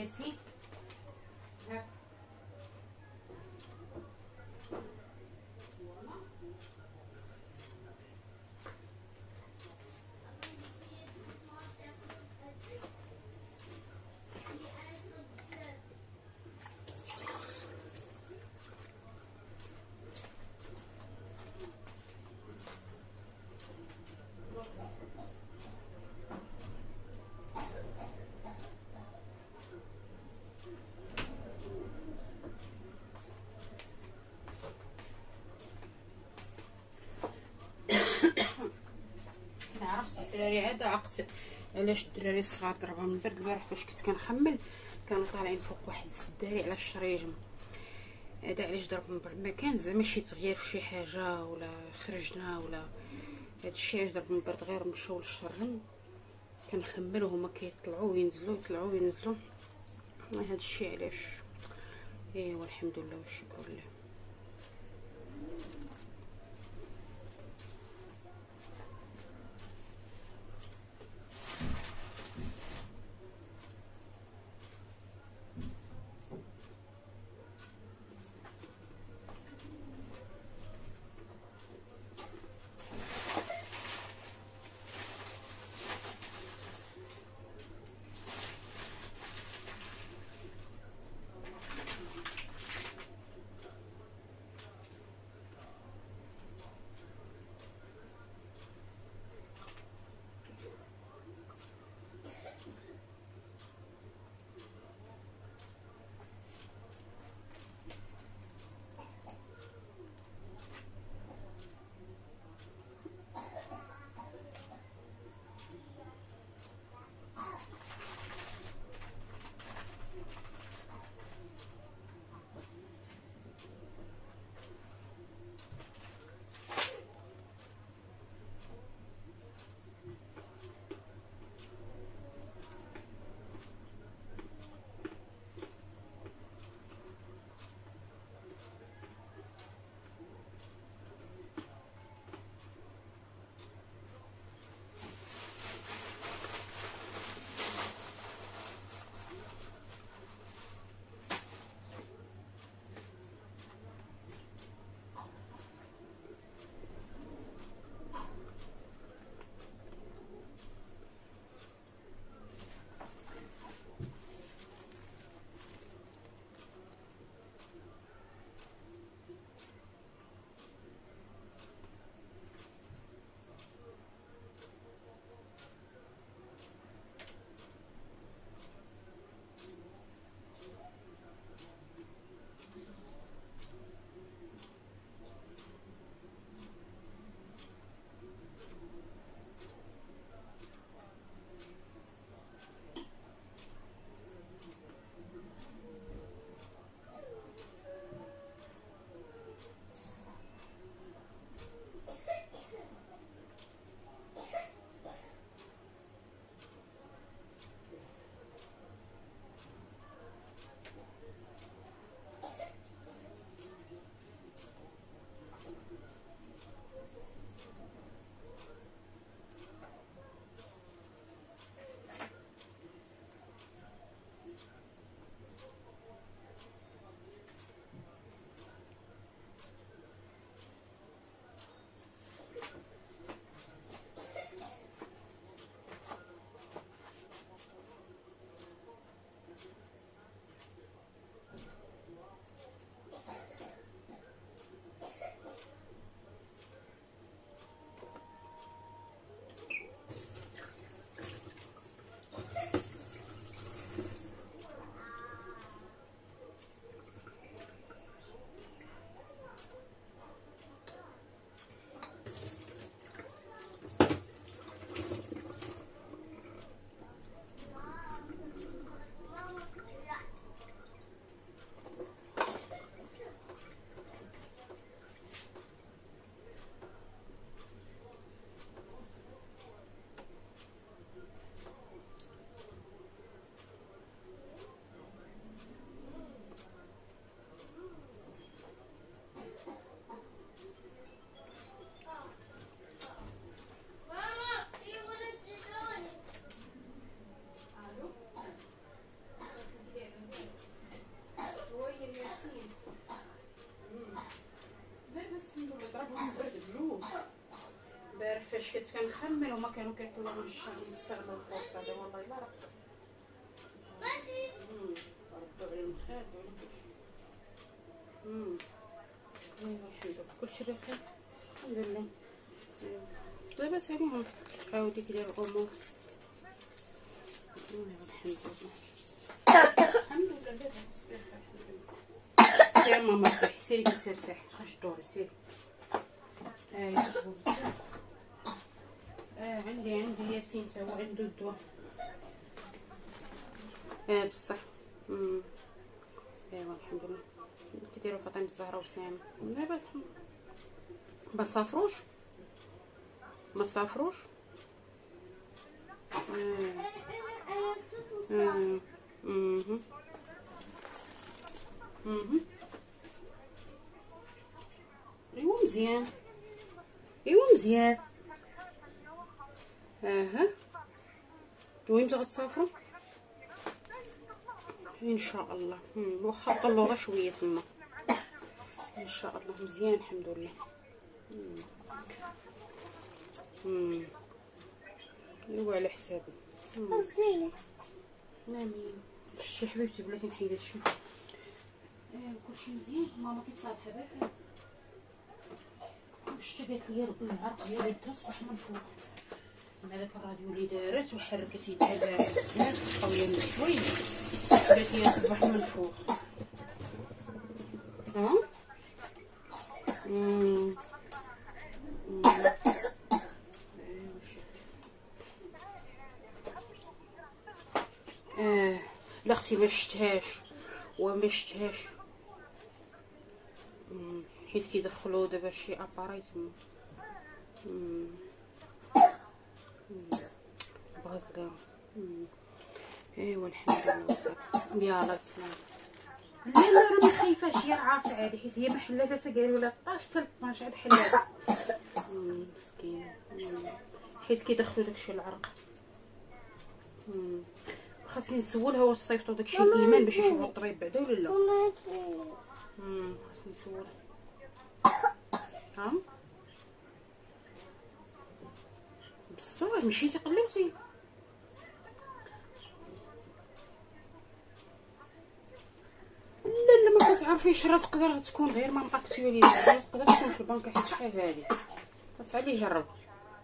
ياسين هاك عاد عقت علاش الدراري الصغار ضربهم البرد البارح فاش كنت كنخمل؟ كانوا طالعين فوق واحد السداري على الشريجم هذا علاش ضربهم البرد؟ ما كان زعما شي تغيير في شي حاجة ولا خرجنا ولا هادشي علاش ضربهم البرد غير مشاو للشرم كنخمل وهما كيطلعوا وينزلوا يطلعوا وينزلوا هادشي علاش؟ ايوا الحمد لله والشكر لله. نخمل وما كانوا كيطلبوا الشهر نستغل الفرصه هذا والله لا راه. ردوا على المخاد وعلى كلشي. الحمد لله كلشي بخير الحمد لله لاباس عليهم عاودي كدير الأمور الحمد لله الحمد لله يا ماما صحي سيري كتسير صحي خرج دوري سيري ايوا آه عندي عندي ياسين تا هو عنده الدواء. آه بصح. ايوا الحمد لله. كيديروا فاطمه الزهراء وسام لاباس. ما سافروش؟ ما سافروش؟ آه. آه. مهم. مهم. ايوا مزيان. ايوا مزيان. أها. وين غتسافروا إن شاء الله. واخا طلوا غير شوية تما. إن شاء الله. مزيان الحمد لله. مم. مم. ايوا على حسابي. مم. زينة آمين. شتي حبيبتي بلاتي نحيد هادشي. آه كلشي مزيان. ماما كيصابحها باكا شتي قالت لي العرق ديالي تصبح من فوق. مع داك الراديو اللي دارت وحركت يدها بزاف قويه من شوي قالت لي تصبح من فوق ها مم. أختي ما شفتهاش وما شفتهاش حيت كيدخلوا دابا شي اباري تما كاع مم. ايوا الحمد لله وصافي يلا تسلم لا لا راه ما خايفاش هي عارفه عادي حيت هي محلاتها قالوا لها 12 حتى 12 عاد حلات مم، مسكينه. حيت كيدخلوا داكشي العرق. خاصني نسولها واش صيفطوا داكشي الايمان باش يشوفوا الطبيب بعدا ولا لا خاصني نسول ها بصح مشيتي قلبتي لا لا ما كتعرفيش راه تقدر تكون غير ما اكتواليزي تقدر تكون في البنك حيت شحال هادي بس عليه يجرب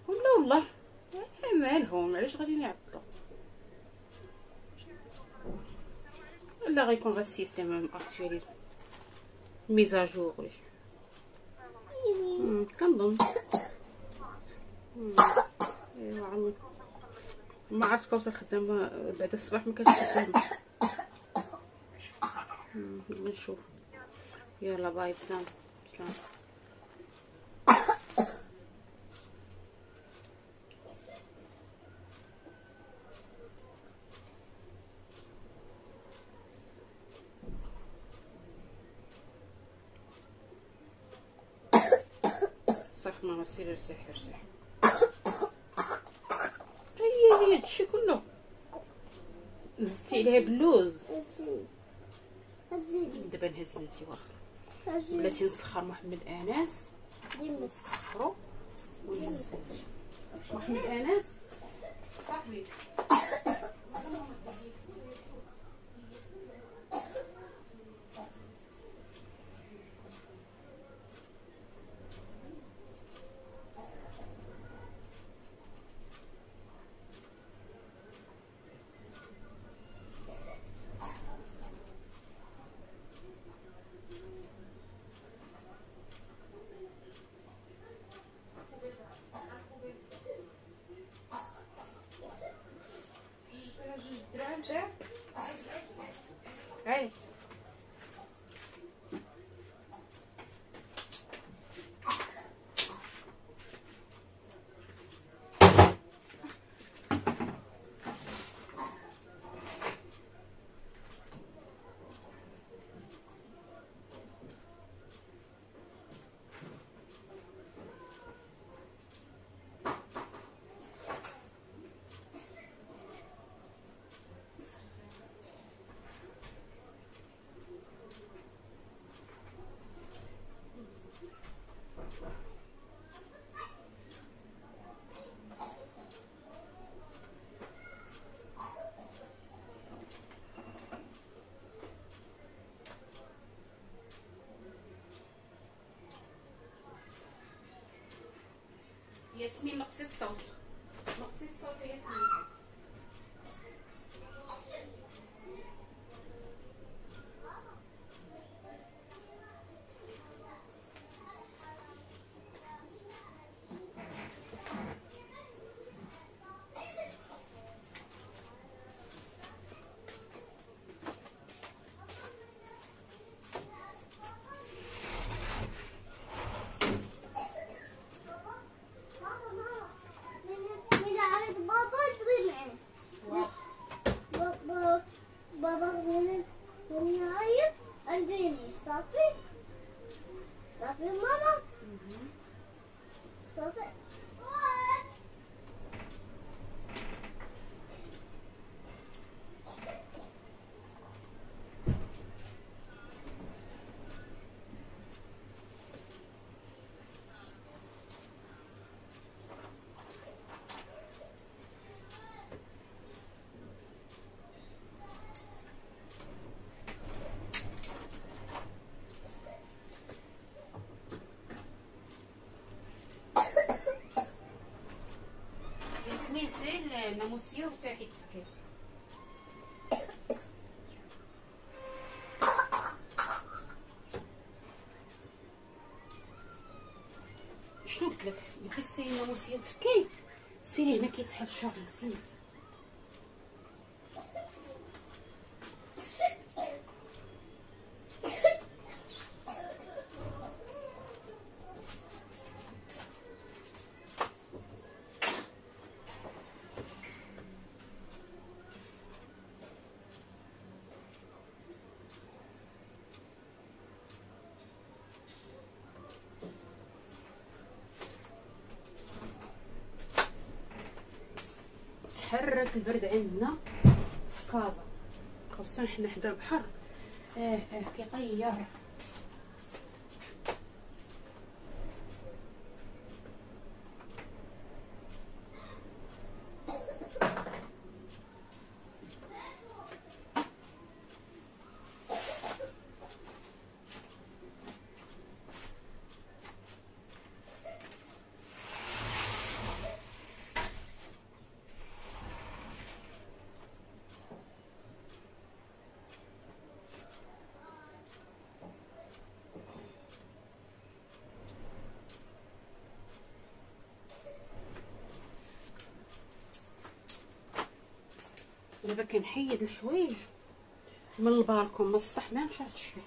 ولا والله. إيه مالهم علاش غادي يعطلوا لا غيكون غير ال système actualisé mise à jour كنظن مم، ايوا عمي ما عرفت كوثر خدامة بعد الصباح ما كانش خدامة. نشوف يلا bye سلام سلام صافي ماما سيري ارتاحي ارتاحي هي هي هادشي كله باللوز. زينة زينة دابا نهز انتي واخا. بلاتي نسخر محمد آنس. نسخرو. ونهز محمد آنس. صاحبي. Yasmin maksud sauce. Maksud e Yasmin. الناموسيه وارتاحي تسكري شنو قلت لك قلت لك سيري الناموسيه تسكي سيري هنا كيتحب الشغل سيري البرد عندنا في كازا. خصوصا حنا حدا البحر آه آه كيطير دابا كنحيد الحوايج من البالكون ما نشرتش فيه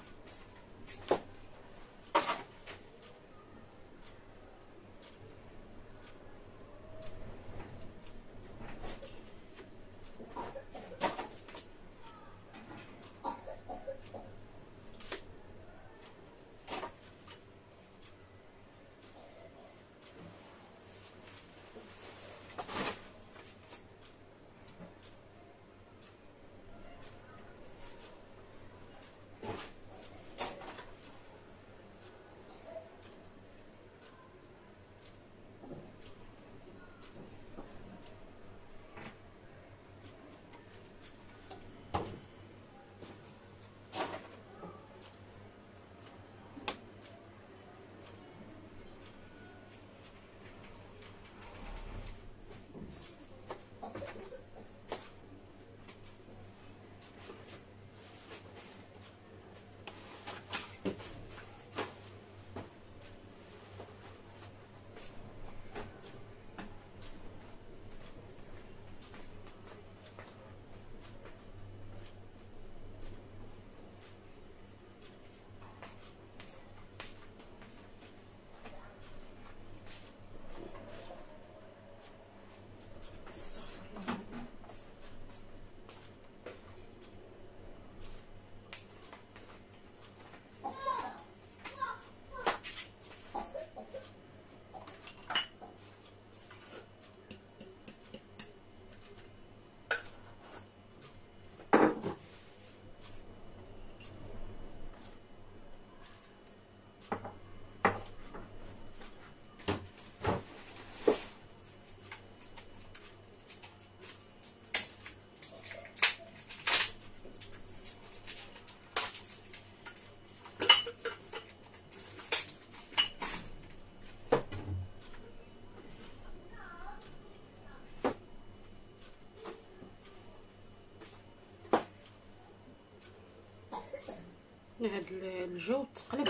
هاد الجو تقلب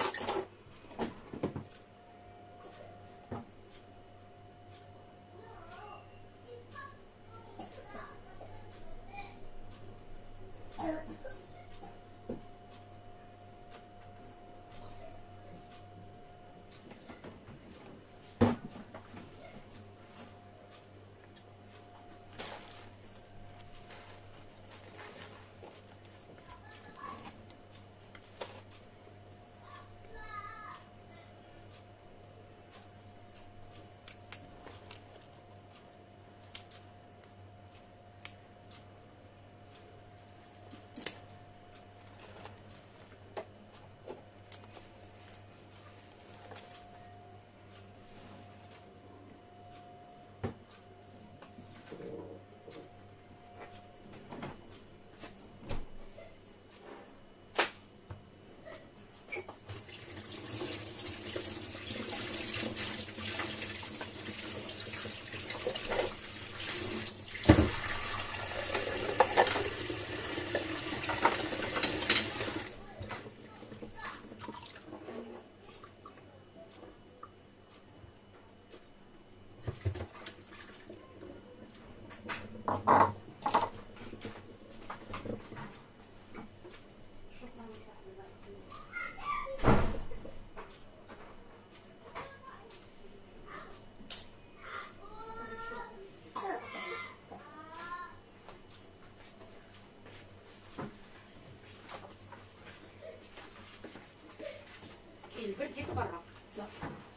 كاين البرد ياك برا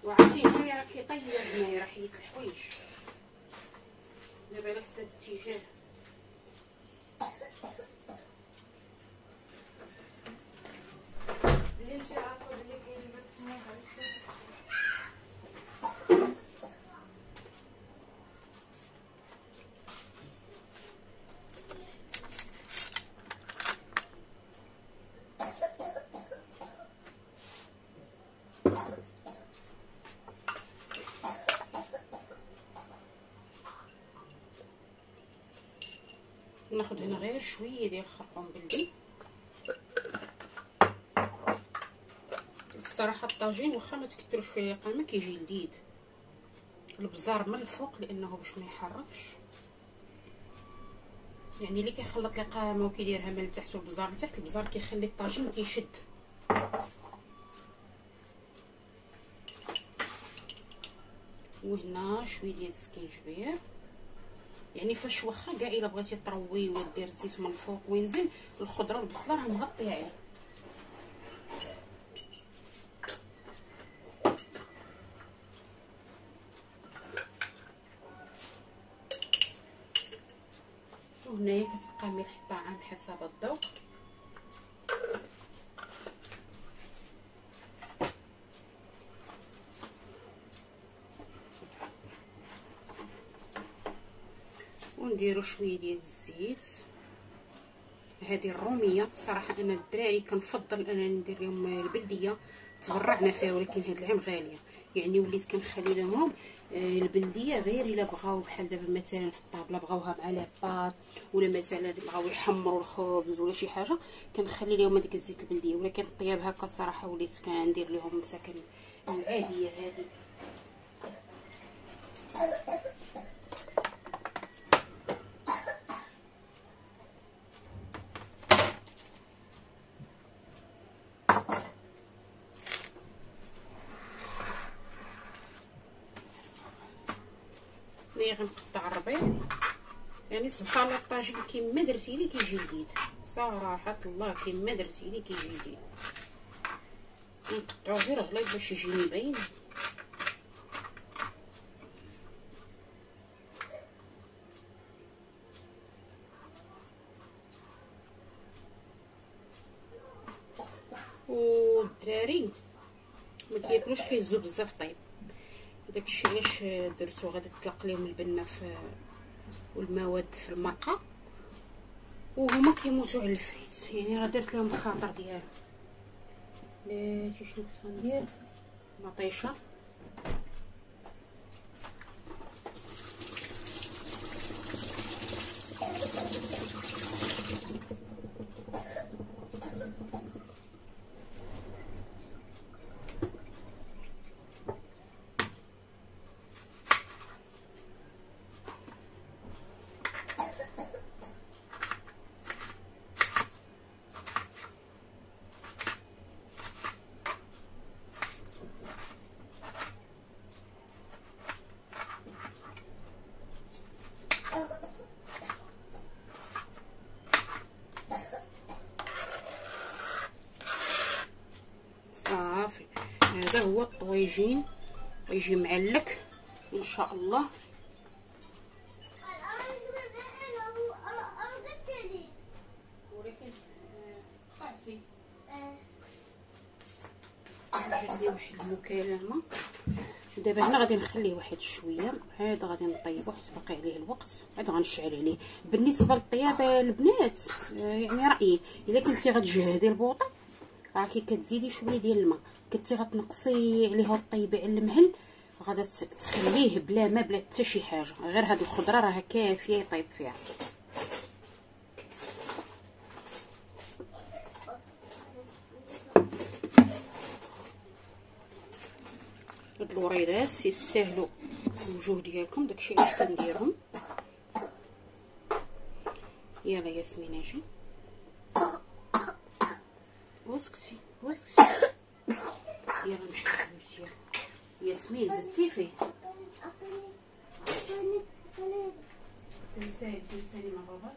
وعرفتي هنايا راه كيطير هنايا راه حيت الحوايج دابا على حسب الاتجاه ناخذ هنا غير شوية ديال الخرقوم بلدي الصراحة الطاجين واخا ما فيه القامه كيجي لذيذ. البزار من الفوق لأنه باش ما يعني اللي كيخلط القامه وكيديرها من التحت والبزار لتحت البزار كيخلي الطاجين كيشد. وهنا شوية ديال السكينجبير يعني فاش واخا كاع الا بغيتي تروي ودير الزيت من الفوق وينزل الخضرة والبصلة راه مغطية عليه وهنايا كتبقى ملح الطعام حسب الذوق. ونديرو شوية ديال الزيت. هذه الرومية صراحة أنا الدراري كنفضل أنني ندير لهم البلدية. تبرعنا فيها ولكن هاد العام غالية. يعني وليت كنخلي لهم آه، البلدية غير إلا بغاو بحال دابا مثلا في الطابلة بغاوها مع لاباط ولا مثلا بغاو يحمروا الخبز ولا شي حاجة كنخلي لهم هذيك الزيت البلدية. ولكن الطياب هكا الصراحه وليت كندير لهم مساكن العادية هذه ملي غنقطع الربيع يعني سبحان الله الطاجين كيما درتي لي كيجي لذيذ صراحة الله كيما درتي لي كيجي لذيذ نقطعو غير غليظ باش يجيني باين والدراري ما كياكلوش كيهزو بزاف طيب. داكشي علاش درتو؟ غادي تطلق لهم البنه في والمواد في المرقة وهما كيموتوا على الفريت يعني راه درت لهم الخاطر ديالهم بلاتي شنو كنت غندير مطيشة هذا هو الطويجين يجي معلك إن شاء الله. دابا هنا غادي نخليه واحد شوية. عاد غادي نطيبو حيت باقي عليه الوقت. عاد غنشعل عليه. بالنسبة للطياب البنات آه، يعني رأيي إلا كنتي غتجهدي البوطة راكي كتزيدي شوية ديال الماء كنتي غتنقصي عليها وطيبي على المهل غادا تخليه بلا ما بلا حتى شي حاجة. غير هاد الخضرة راها كافية يطيب فيها. هاد الوريدات يستاهلوا الوجوه ديالكم داكشي علاش كنديرهم يلا ياسمين أجي واسكتي واسكتي يلا مشي حبيبتي ياسمين زدتي فيه تنساني تنساني مع باباك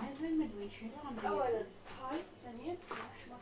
مازال ما دويتش لا اولا هاي ثانيا مش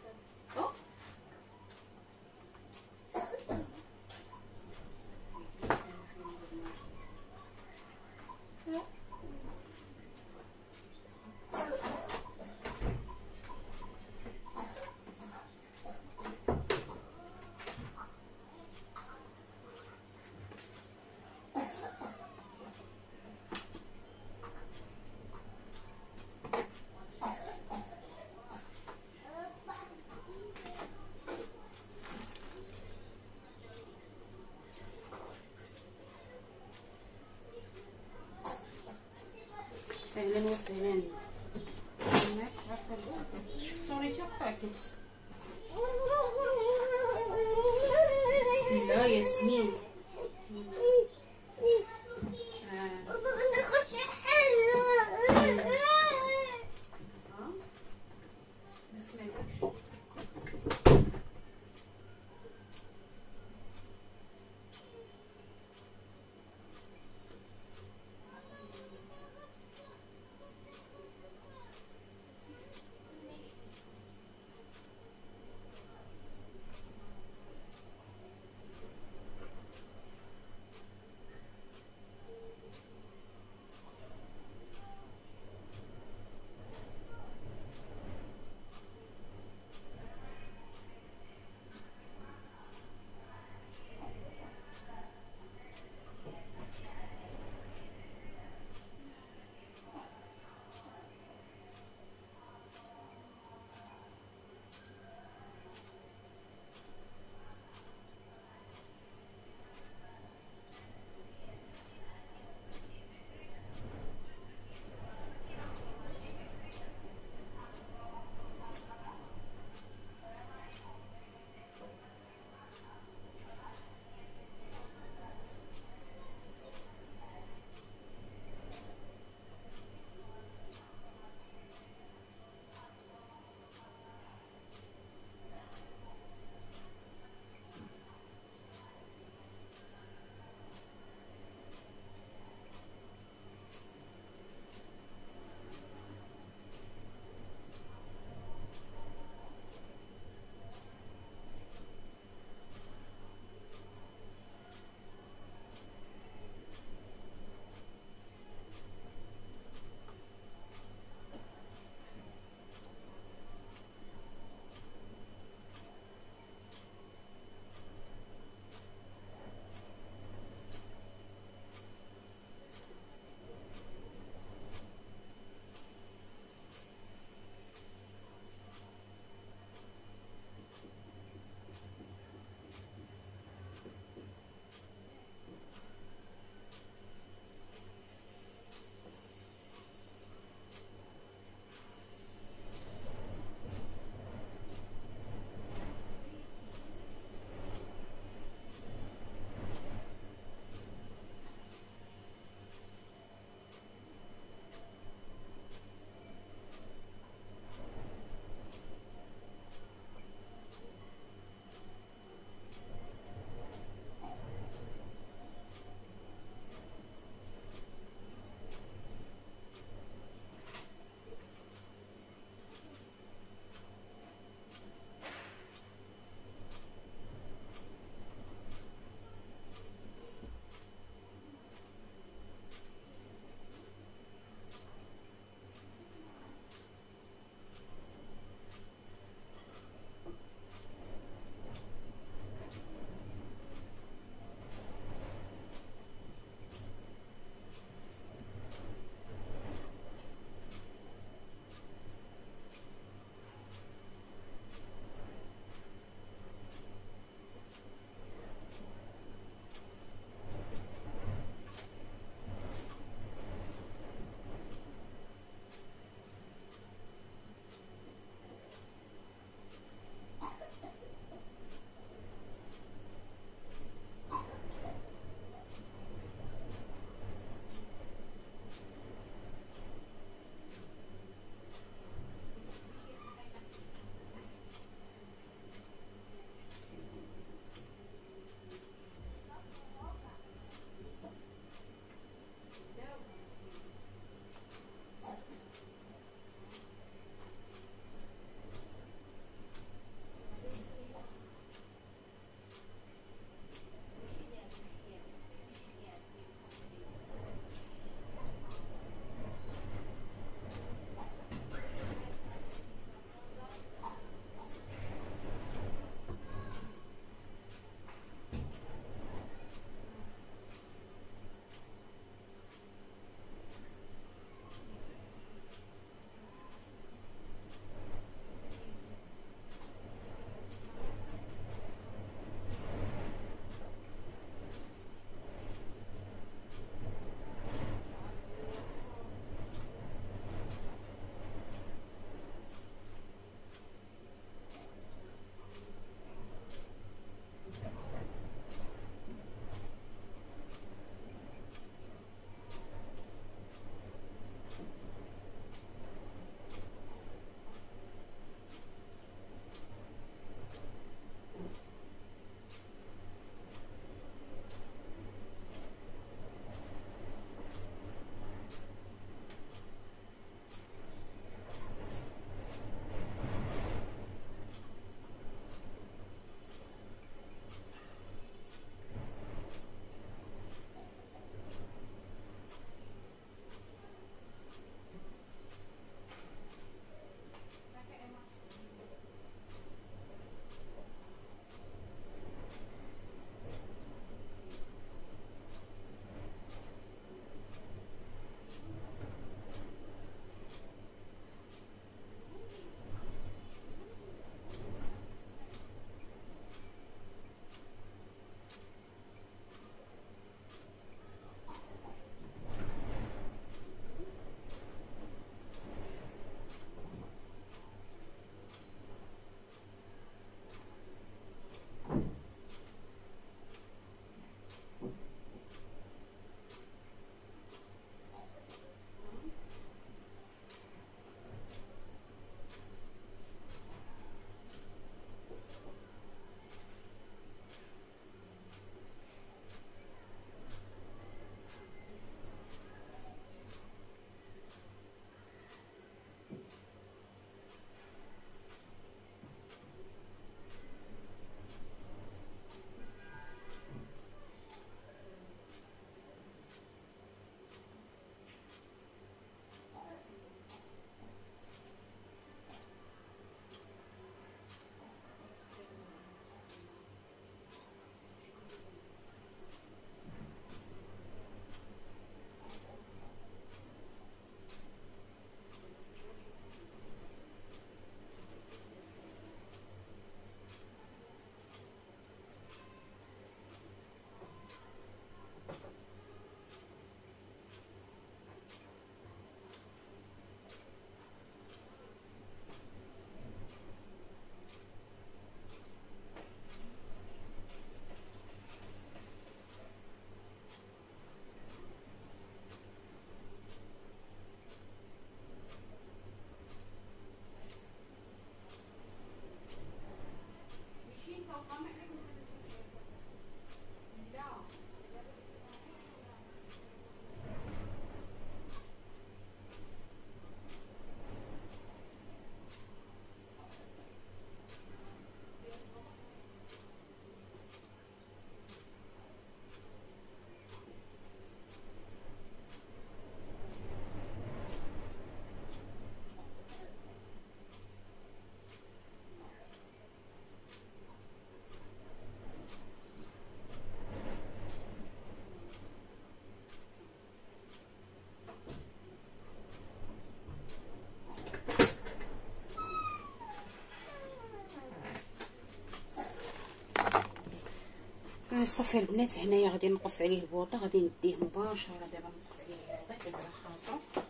صافي البنات هنايا غادي نقص عليه البوطة غادي نديه مباشرة. دابا نقص عليه البوطه دابا على خاطر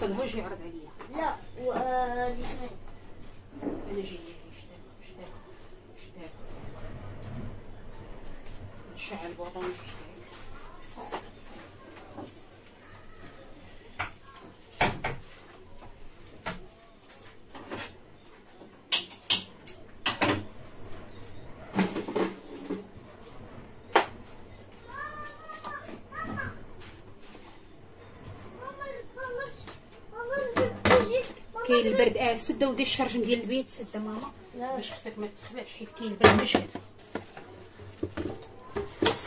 خذها وجي عرض عليا لا وهذه شنو أنا جاية شتاك شتاك شتاك نشعل البوطه ونشتاك كاين البرد. آه سدة ودي الشرجم ديال البيت. سدة ماما. باش أختك ما تخلعش حيت كاين البرد مشهد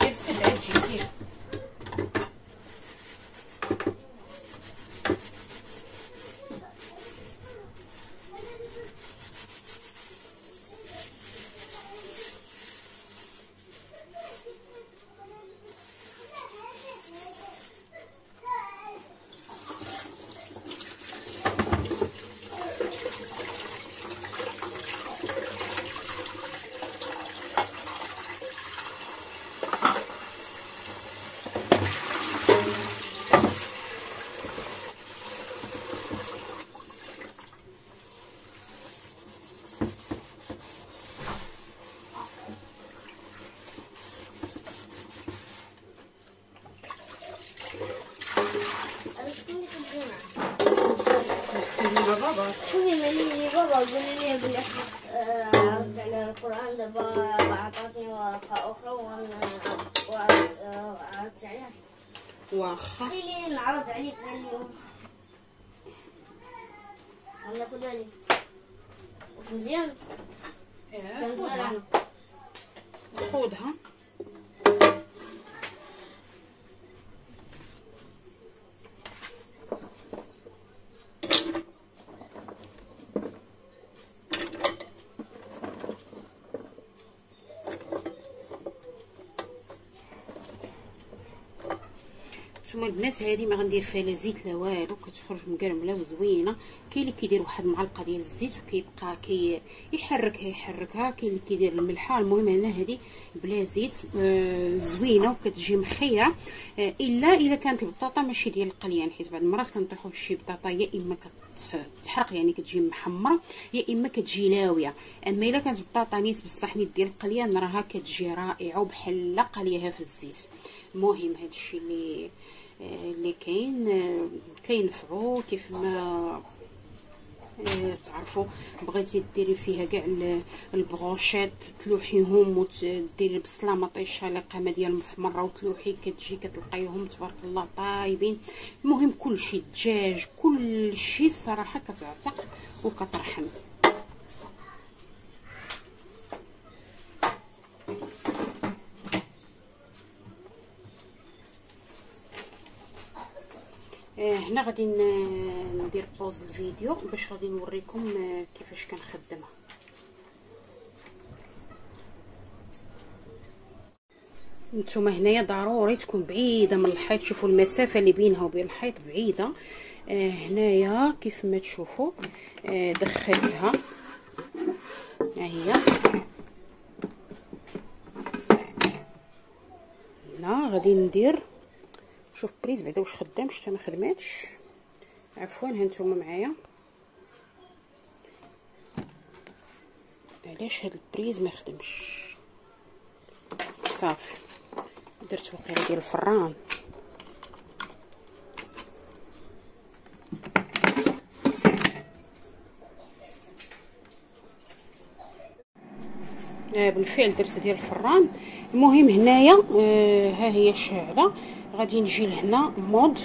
سير سد عاد جي سير أنا شكون اللي كنجمع مع بابا شوفي ملي بابا قال لي بلي آه، عرضت على القرآن دابا عطاتني ورقة أخرى وعرضت وعرضت عليها واخا قال لي نعرض عليك اليوم أنا كذلك واش مزيان كان زغير خذها عنه خذها نتوما البنات هذه ما غندير فيها لا زيت لا والو كتخرج مقرمله وزوينة. كاين اللي كيدير واحد المعلقه ديال الزيت وكيبقى كي يحركها يحركها. كاين اللي كيدير الملحة. المهم أنا هذه بلا زيت آه زوينة وكتجي مخيرة. آه إلا إلا كانت البطاطا ماشي ديال القليان حيت بعض المرات كنطيحوا بشي بطاطا يا إما كتحرق يعني كتجي محمرة يا إما كتجي لاوية. أما إلا كانت بطاطا نيت بصح نيت ديال القليان راها كتجي رائعة وبحال قليها في الزيت. المهم هادشي اللي اللي كاين كينفعو كيف ما آه، تعرفوا بغيتي ديري فيها كاع ال- البغوشات تلوحيهم وديري البصله مطيشة لقامه ديال مفمره وتلوحي كتجي كتلقايهم تبارك الله طايبين. المهم كلشي الدجاج كلشي الصراحه كتعتق وكترحم. هنا غادي ن- ندير بوز الفيديو باش غادي نوريكم آه، كيفاش كنخدمها. نتوما هنايا ضروري تكون بعيدة من الحيط. شوفوا المسافة اللي بينها وبين الحيط بعيدة. آه هنايا كيف ما تشوفوا آه دخلتها. ها هي. هنا غادي ندير شوف prise بعدا واش خدام شتا ما خدماتش. عفوا هانتوما معايا. علاش هاد ال prise ما خدمش صافي. درت وقيلة ديال الفران. آه بالفعل درت ديال الفران. المهم هنايا آه ها هي شاعله غادي نجي لهنا mode.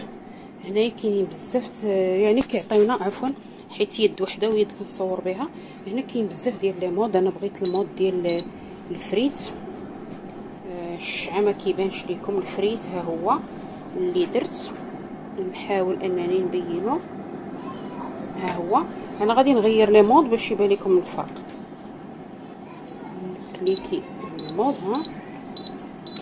هنايا كاينين بزاف يعني كيعطيونا عفوا حيت يد وحدة ويد كنصور بها. هنا كاين بزاف ديال les modes. أنا بغيت ال mode ديال الفريت. آه الشعا ما كيبانش لكم الفريت ها هو اللي درت. نحاول أنني نبينه ها هو. أنا غادي نغير les modes باش يبان لكم الفرق. كليكي ال mode ها.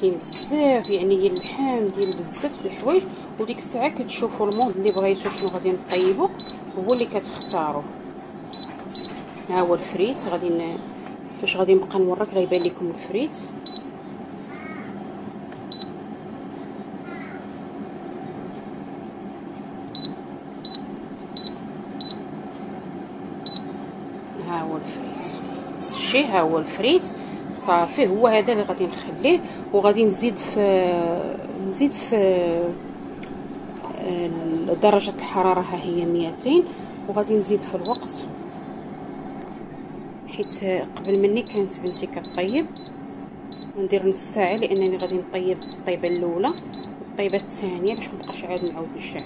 كاين بزاف يعني ديال اللحم ديال بزاف د الحوايج وديك الساعة كتشوفوا ال mode اللي بغيتو شنو غادي نطيبو هو اللي كتختاروا ها هو الفريت غادي. فاش غادي نبقى نوريك غيبان لكم الفريت. ها هو الفريت. شي ها هو الفريت. صافي هو هذا اللي غادي نخليه وغادي نزيد في نزيد في آه، درجة الحرارة ها هي 200 وغادي نزيد في الوقت. حيت قبل مني كانت بنتي كطيب ندير نص ساعة لأنني غادي نطيب الطيبة الأولى والطيبة الثانية باش مبقاش عاد نعاود نشعل.